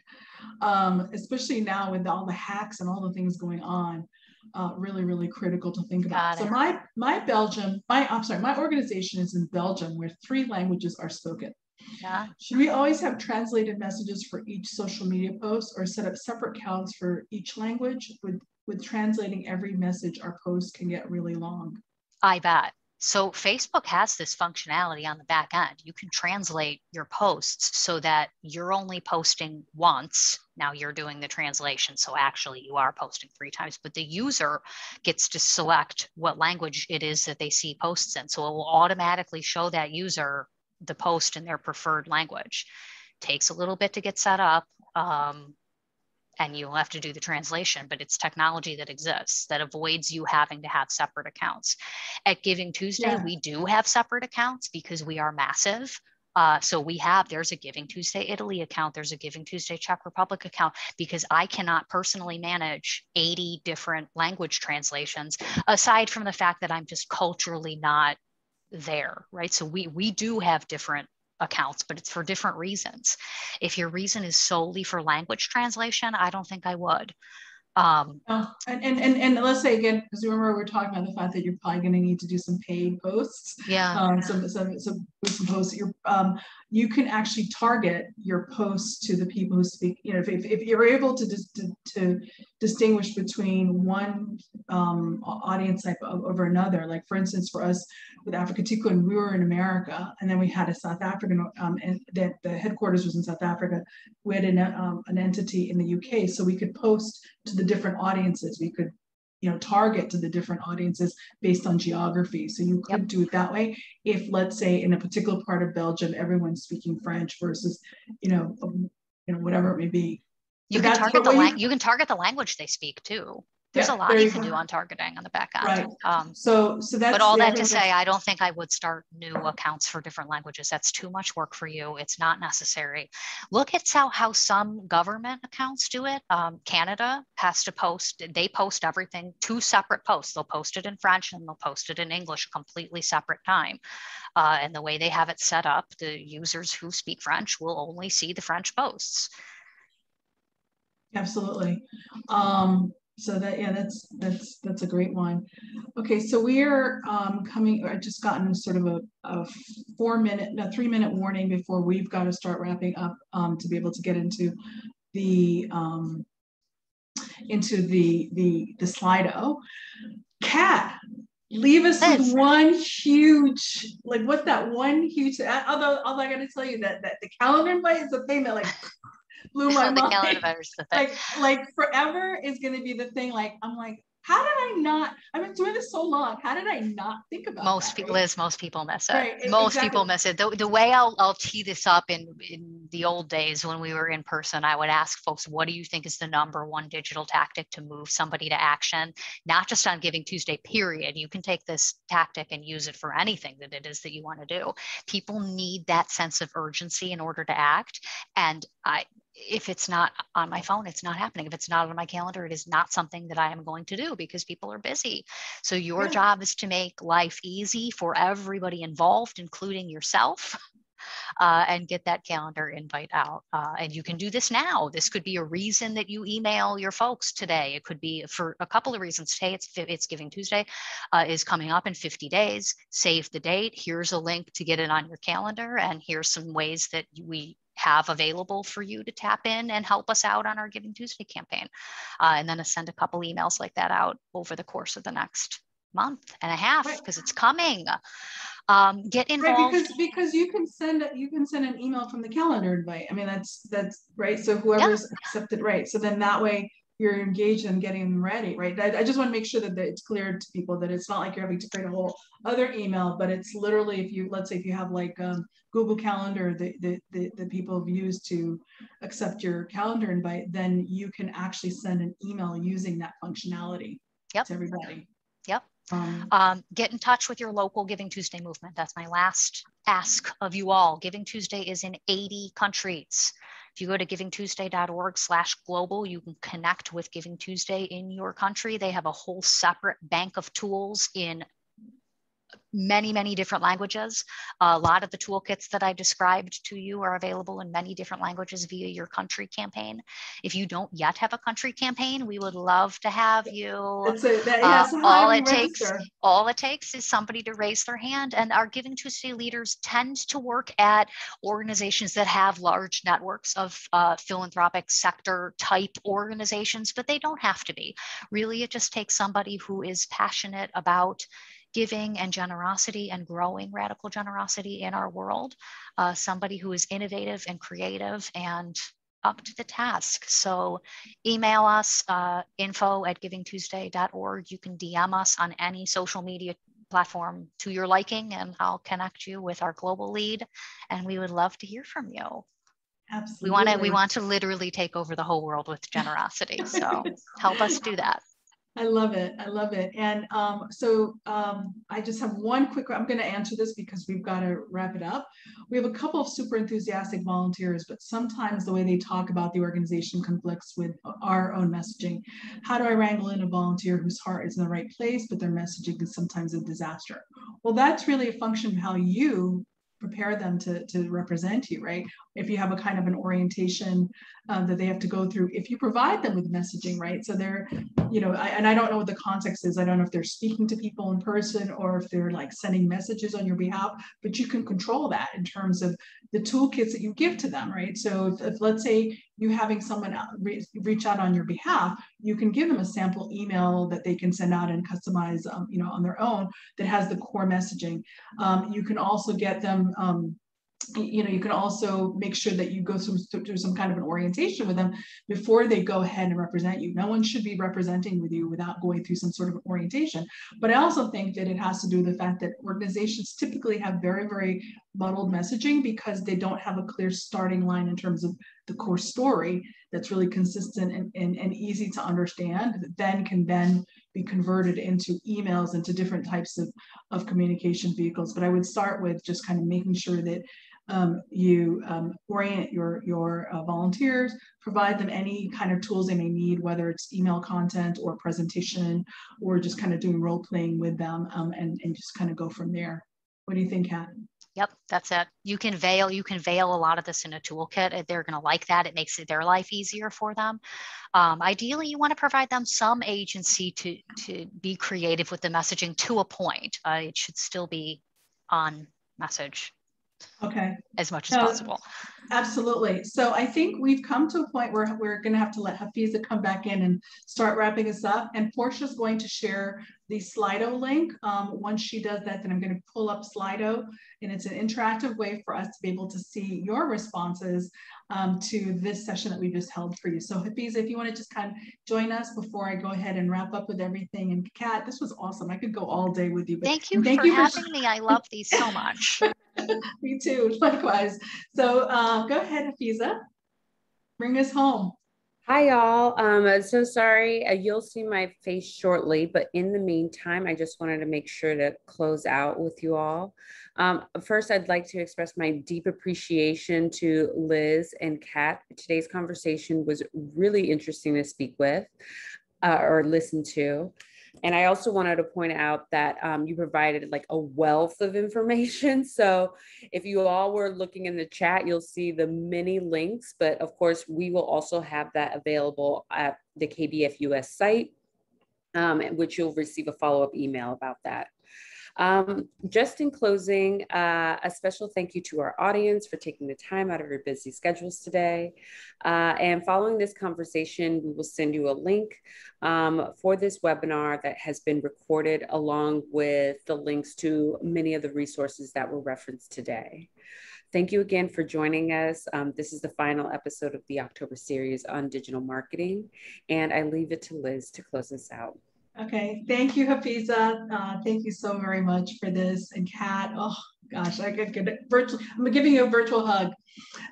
um, especially now with all the hacks and all the things going on uh, really, really critical to think about. So my my Belgium, my I'm sorry, my organization is in Belgium where three languages are spoken. Yeah. Should we always have translated messages for each social media post or set up separate accounts for each language? With with translating every message, our post can get really long. I bet. So Facebook has this functionality on the back end. You can translate your posts so that you're only posting once. Now you're doing the translation. So actually you are posting three times, but the user gets to select what language it is that they see posts in. So it will automatically show that user the post in their preferred language. Takes a little bit to get set up. Um, and you'll have to do the translation, but it's technology that exists that avoids you having to have separate accounts. At Giving Tuesday, yeah. we do have separate accounts because we are massive. Uh, so we have, there's a Giving Tuesday Italy account, there's a Giving Tuesday Czech Republic account, because I cannot personally manage 80 different language translations, aside from the fact that I'm just culturally not there, right? So we we do have different accounts, but it's for different reasons. If your reason is solely for language translation, I don't think I would. Um, oh, and, and, and, and let's say again, because remember we are talking about the fact that you're probably going to need to do some paid posts. Yeah. Um, some, some, some, some posts. You're, um, you can actually target your posts to the people who speak. You know, if, if, if you're able to, dis, to, to distinguish between one um, audience type over another, like for instance, for us, with Africa Tikkun, we were in America, and then we had a South African, um, and that the headquarters was in South Africa. We had an, um, an entity in the UK, so we could post to the different audiences. We could, you know, target to the different audiences based on geography. So you could yep. do it that way. If, let's say, in a particular part of Belgium, everyone's speaking French versus, you know, um, you know, whatever it may be. You can target the you, you can target the language they speak too there's yeah, a lot you can do on targeting on the back end. Right. Um, so, so that's. But all that to say, I don't think I would start new accounts for different languages. That's too much work for you. It's not necessary. Look at how, how some government accounts do it. Um, Canada has to post, they post everything, two separate posts. They'll post it in French and they'll post it in English, completely separate time. Uh, and the way they have it set up, the users who speak French will only see the French posts. Absolutely. Um, so that yeah that's that's that's a great one. Okay so we are um, coming i just gotten sort of a, a four minute no three minute warning before we've got to start wrapping up um, to be able to get into the um, into the the the slido. Kat leave us with one huge like what that one huge although although i gotta tell you that that the calendar invite is a thing that like blew my mind. Like, like forever is going to be the thing. Like, I'm like, how did I not? I've been doing this so long. How did I not think about most people? Right? Liz, most people mess it. Right, most exactly. people miss it. The, the way I'll, I'll tee this up in in the old days when we were in person, I would ask folks, "What do you think is the number one digital tactic to move somebody to action?" Not just on Giving Tuesday. Period. You can take this tactic and use it for anything that it is that you want to do. People need that sense of urgency in order to act, and I if it's not on my phone, it's not happening. If it's not on my calendar, it is not something that I am going to do because people are busy. So your yeah. job is to make life easy for everybody involved, including yourself. Uh, and get that calendar invite out. Uh, and you can do this now. This could be a reason that you email your folks today. It could be for a couple of reasons. Today it's it's Giving Tuesday uh, is coming up in 50 days. Save the date. Here's a link to get it on your calendar, and here's some ways that we have available for you to tap in and help us out on our Giving Tuesday campaign. Uh, and then to send a couple emails like that out over the course of the next month and a half because it's coming. Um, get involved right, because because you can send you can send an email from the calendar invite. I mean that's that's right. So whoever's yeah. accepted right. So then that way you're engaged in getting them ready, right? I, I just want to make sure that, that it's clear to people that it's not like you're having to create a whole other email, but it's literally if you let's say if you have like um, Google Calendar that the, the, the people have used to accept your calendar invite, then you can actually send an email using that functionality yep. to everybody. Yep. Um, um, get in touch with your local Giving Tuesday movement. That's my last ask of you all. Giving Tuesday is in 80 countries. If you go to givingtuesday.org slash global, you can connect with Giving Tuesday in your country. They have a whole separate bank of tools in many, many different languages. A lot of the toolkits that I described to you are available in many different languages via your country campaign. If you don't yet have a country campaign, we would love to have you. That, uh, all it takes, all it takes is somebody to raise their hand. And our Giving Tuesday leaders tend to work at organizations that have large networks of uh, philanthropic sector type organizations, but they don't have to be. Really, it just takes somebody who is passionate about giving and generosity and growing radical generosity in our world. Uh, somebody who is innovative and creative and up to the task. So email us uh, info at givingtuesday.org. You can DM us on any social media platform to your liking and I'll connect you with our global lead and we would love to hear from you. Absolutely. We want to we want to literally take over the whole world with generosity. So help us do that. I love it. I love it. And um, so um, I just have one quick, I'm going to answer this because we've got to wrap it up. We have a couple of super enthusiastic volunteers, but sometimes the way they talk about the organization conflicts with our own messaging. How do I wrangle in a volunteer whose heart is in the right place, but their messaging is sometimes a disaster? Well, that's really a function of how you prepare them to, to represent you, right? If you have a kind of an orientation um, that they have to go through, if you provide them with messaging, right? So they're, you know, I, and I don't know what the context is. I don't know if they're speaking to people in person or if they're like sending messages on your behalf, but you can control that in terms of the toolkits that you give to them, right? So if, if let's say you're having someone reach out on your behalf, you can give them a sample email that they can send out and customize, um, you know, on their own that has the core messaging. Um, you can also get them um, you know, you can also make sure that you go through, through some kind of an orientation with them before they go ahead and represent you. No one should be representing with you without going through some sort of orientation. But I also think that it has to do with the fact that organizations typically have very, very muddled messaging because they don't have a clear starting line in terms of the core story that's really consistent and, and, and easy to understand that then can then be converted into emails into different types of, of communication vehicles. But I would start with just kind of making sure that um, you um, orient your, your uh, volunteers, provide them any kind of tools they may need, whether it's email content or presentation, or just kind of doing role playing with them um, and, and just kind of go from there. What do you think, Kat? Yep, that's it. You can veil, you can veil a lot of this in a toolkit. They're going to like that. It makes their life easier for them. Um, ideally, you want to provide them some agency to to be creative with the messaging to a point. Uh, it should still be on message Okay. As much as possible. Absolutely. So I think we've come to a point where we're going to have to let Hafiza come back in and start wrapping us up. And Portia's going to share the Slido link. Um, once she does that, then I'm going to pull up Slido, and it's an interactive way for us to be able to see your responses um, to this session that we just held for you. So Hafiza, if you want to just kind of join us before I go ahead and wrap up with everything. And Kat, this was awesome. I could go all day with you. But thank you thank for you having for... me. I love these so much. Me too, likewise. So um, go ahead, Hafiza. Bring us home. Hi, y'all. Um, so sorry. Uh, you'll see my face shortly, but in the meantime, I just wanted to make sure to close out with you all. Um, first, I'd like to express my deep appreciation to Liz and Kat. Today's conversation was really interesting to speak with uh, or listen to. And I also wanted to point out that um, you provided like a wealth of information. So if you all were looking in the chat, you'll see the many links, but of course, we will also have that available at the KBF US site, um, which you'll receive a follow-up email about that. Um, just in closing, uh, a special thank you to our audience for taking the time out of your busy schedules today. Uh, and following this conversation, we will send you a link um, for this webinar that has been recorded along with the links to many of the resources that were referenced today. Thank you again for joining us. Um, this is the final episode of the October series on digital marketing, and I leave it to Liz to close us out. Okay, thank you, Hafiza. Uh, thank you so very much for this. And Kat, oh gosh, I could get virtual. I'm giving you a virtual hug.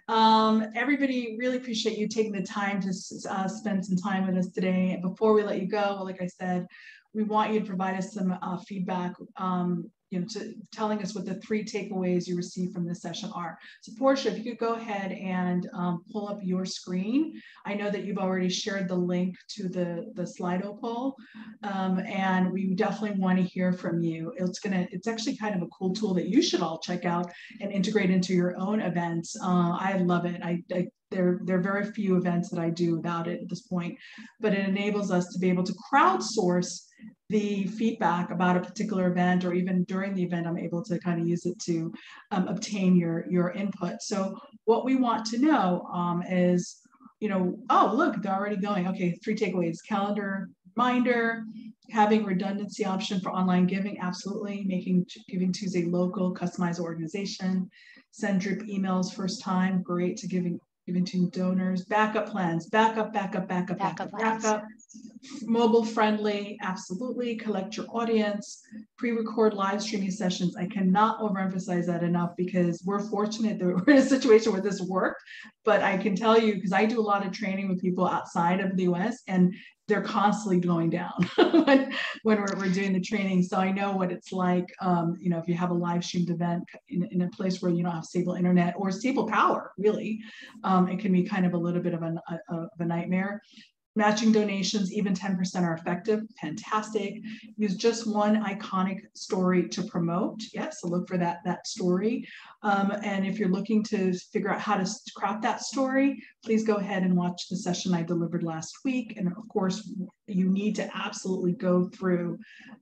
Um, everybody, really appreciate you taking the time to uh, spend some time with us today. Before we let you go, like I said, we want you to provide us some uh, feedback um, you know, to telling us what the three takeaways you received from this session are. So Portia, if you could go ahead and um, pull up your screen. I know that you've already shared the link to the, the Slido poll, um, and we definitely want to hear from you. It's gonna, it's actually kind of a cool tool that you should all check out and integrate into your own events. Uh, I love it. I, I there, there are very few events that I do without it at this point, but it enables us to be able to crowdsource the feedback about a particular event or even during the event, I'm able to kind of use it to um, obtain your, your input. So what we want to know um, is, you know, oh, look, they're already going. Okay, three takeaways, calendar, reminder, having redundancy option for online giving, absolutely, making Giving Tuesday local, customized organization, send drip emails first time, great to giving to donors, backup plans, backup, backup, backup, backup, backup, backup. mobile friendly, absolutely. Collect your audience, pre-record live streaming sessions. I cannot overemphasize that enough because we're fortunate that we're in a situation where this worked. But I can tell you, because I do a lot of training with people outside of the US and they're constantly going down when, we're, we're doing the training. So I know what it's like, um, you know, if you have a live streamed event in, in a place where you don't have stable internet or stable power, really, um, it can be kind of a little bit of, an, a, of a nightmare. Matching donations, even 10% are effective. Fantastic. Use just one iconic story to promote. Yes, so look for that, that story. Um, and if you're looking to figure out how to craft that story, please go ahead and watch the session I delivered last week. And of course, you need to absolutely go through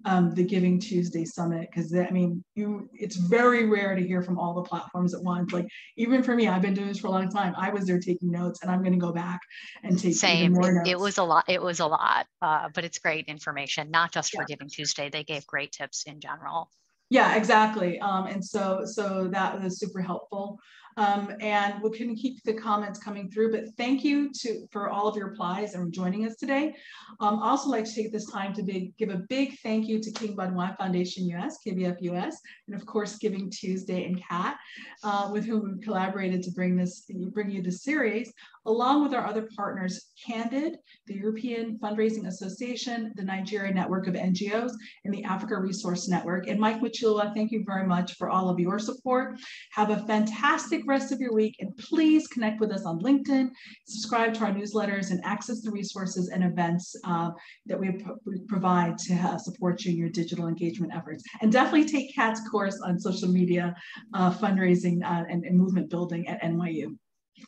um, the Giving Tuesday Summit because I mean, you it's very rare to hear from all the platforms at once. Like even for me, I've been doing this for a long time. I was there taking notes, and I'm going to go back and take Same. more notes. It, was a lot. It was a lot, uh, but it's great information, not just for yeah. Giving Tuesday. They gave great tips in general. Yeah, exactly. Um, and so so that was super helpful. Um, and we can keep the comments coming through, but thank you to for all of your replies and joining us today. Um, also like to take this time to give a big thank you to King Baudouin Foundation US, KBF US, and of course Giving Tuesday and Kat, uh, with whom we collaborated to bring this, bring you this series, along with our other partners, Candid, the European Fundraising Association, the Nigeria Network of NGOs, and the Africa Resource Network. And Mike Machula, thank you very much for all of your support. Have a fantastic rest of your week, and please connect with us on LinkedIn, subscribe to our newsletters, and access the resources and events uh, that we, we, provide to uh, support you in your digital engagement efforts. And definitely take Kat's course on social media uh, fundraising uh, and, and movement building at NYU.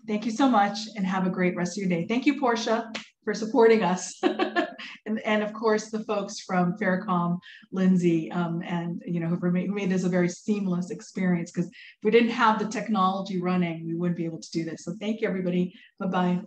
Thank you so much and have a great rest of your day. Thank you, Portia, for supporting us. and, and of course, the folks from Faircom, Lindsay, um, and you know, who made, made this a very seamless experience because if we didn't have the technology running, we wouldn't be able to do this. So thank you, everybody. Bye-bye.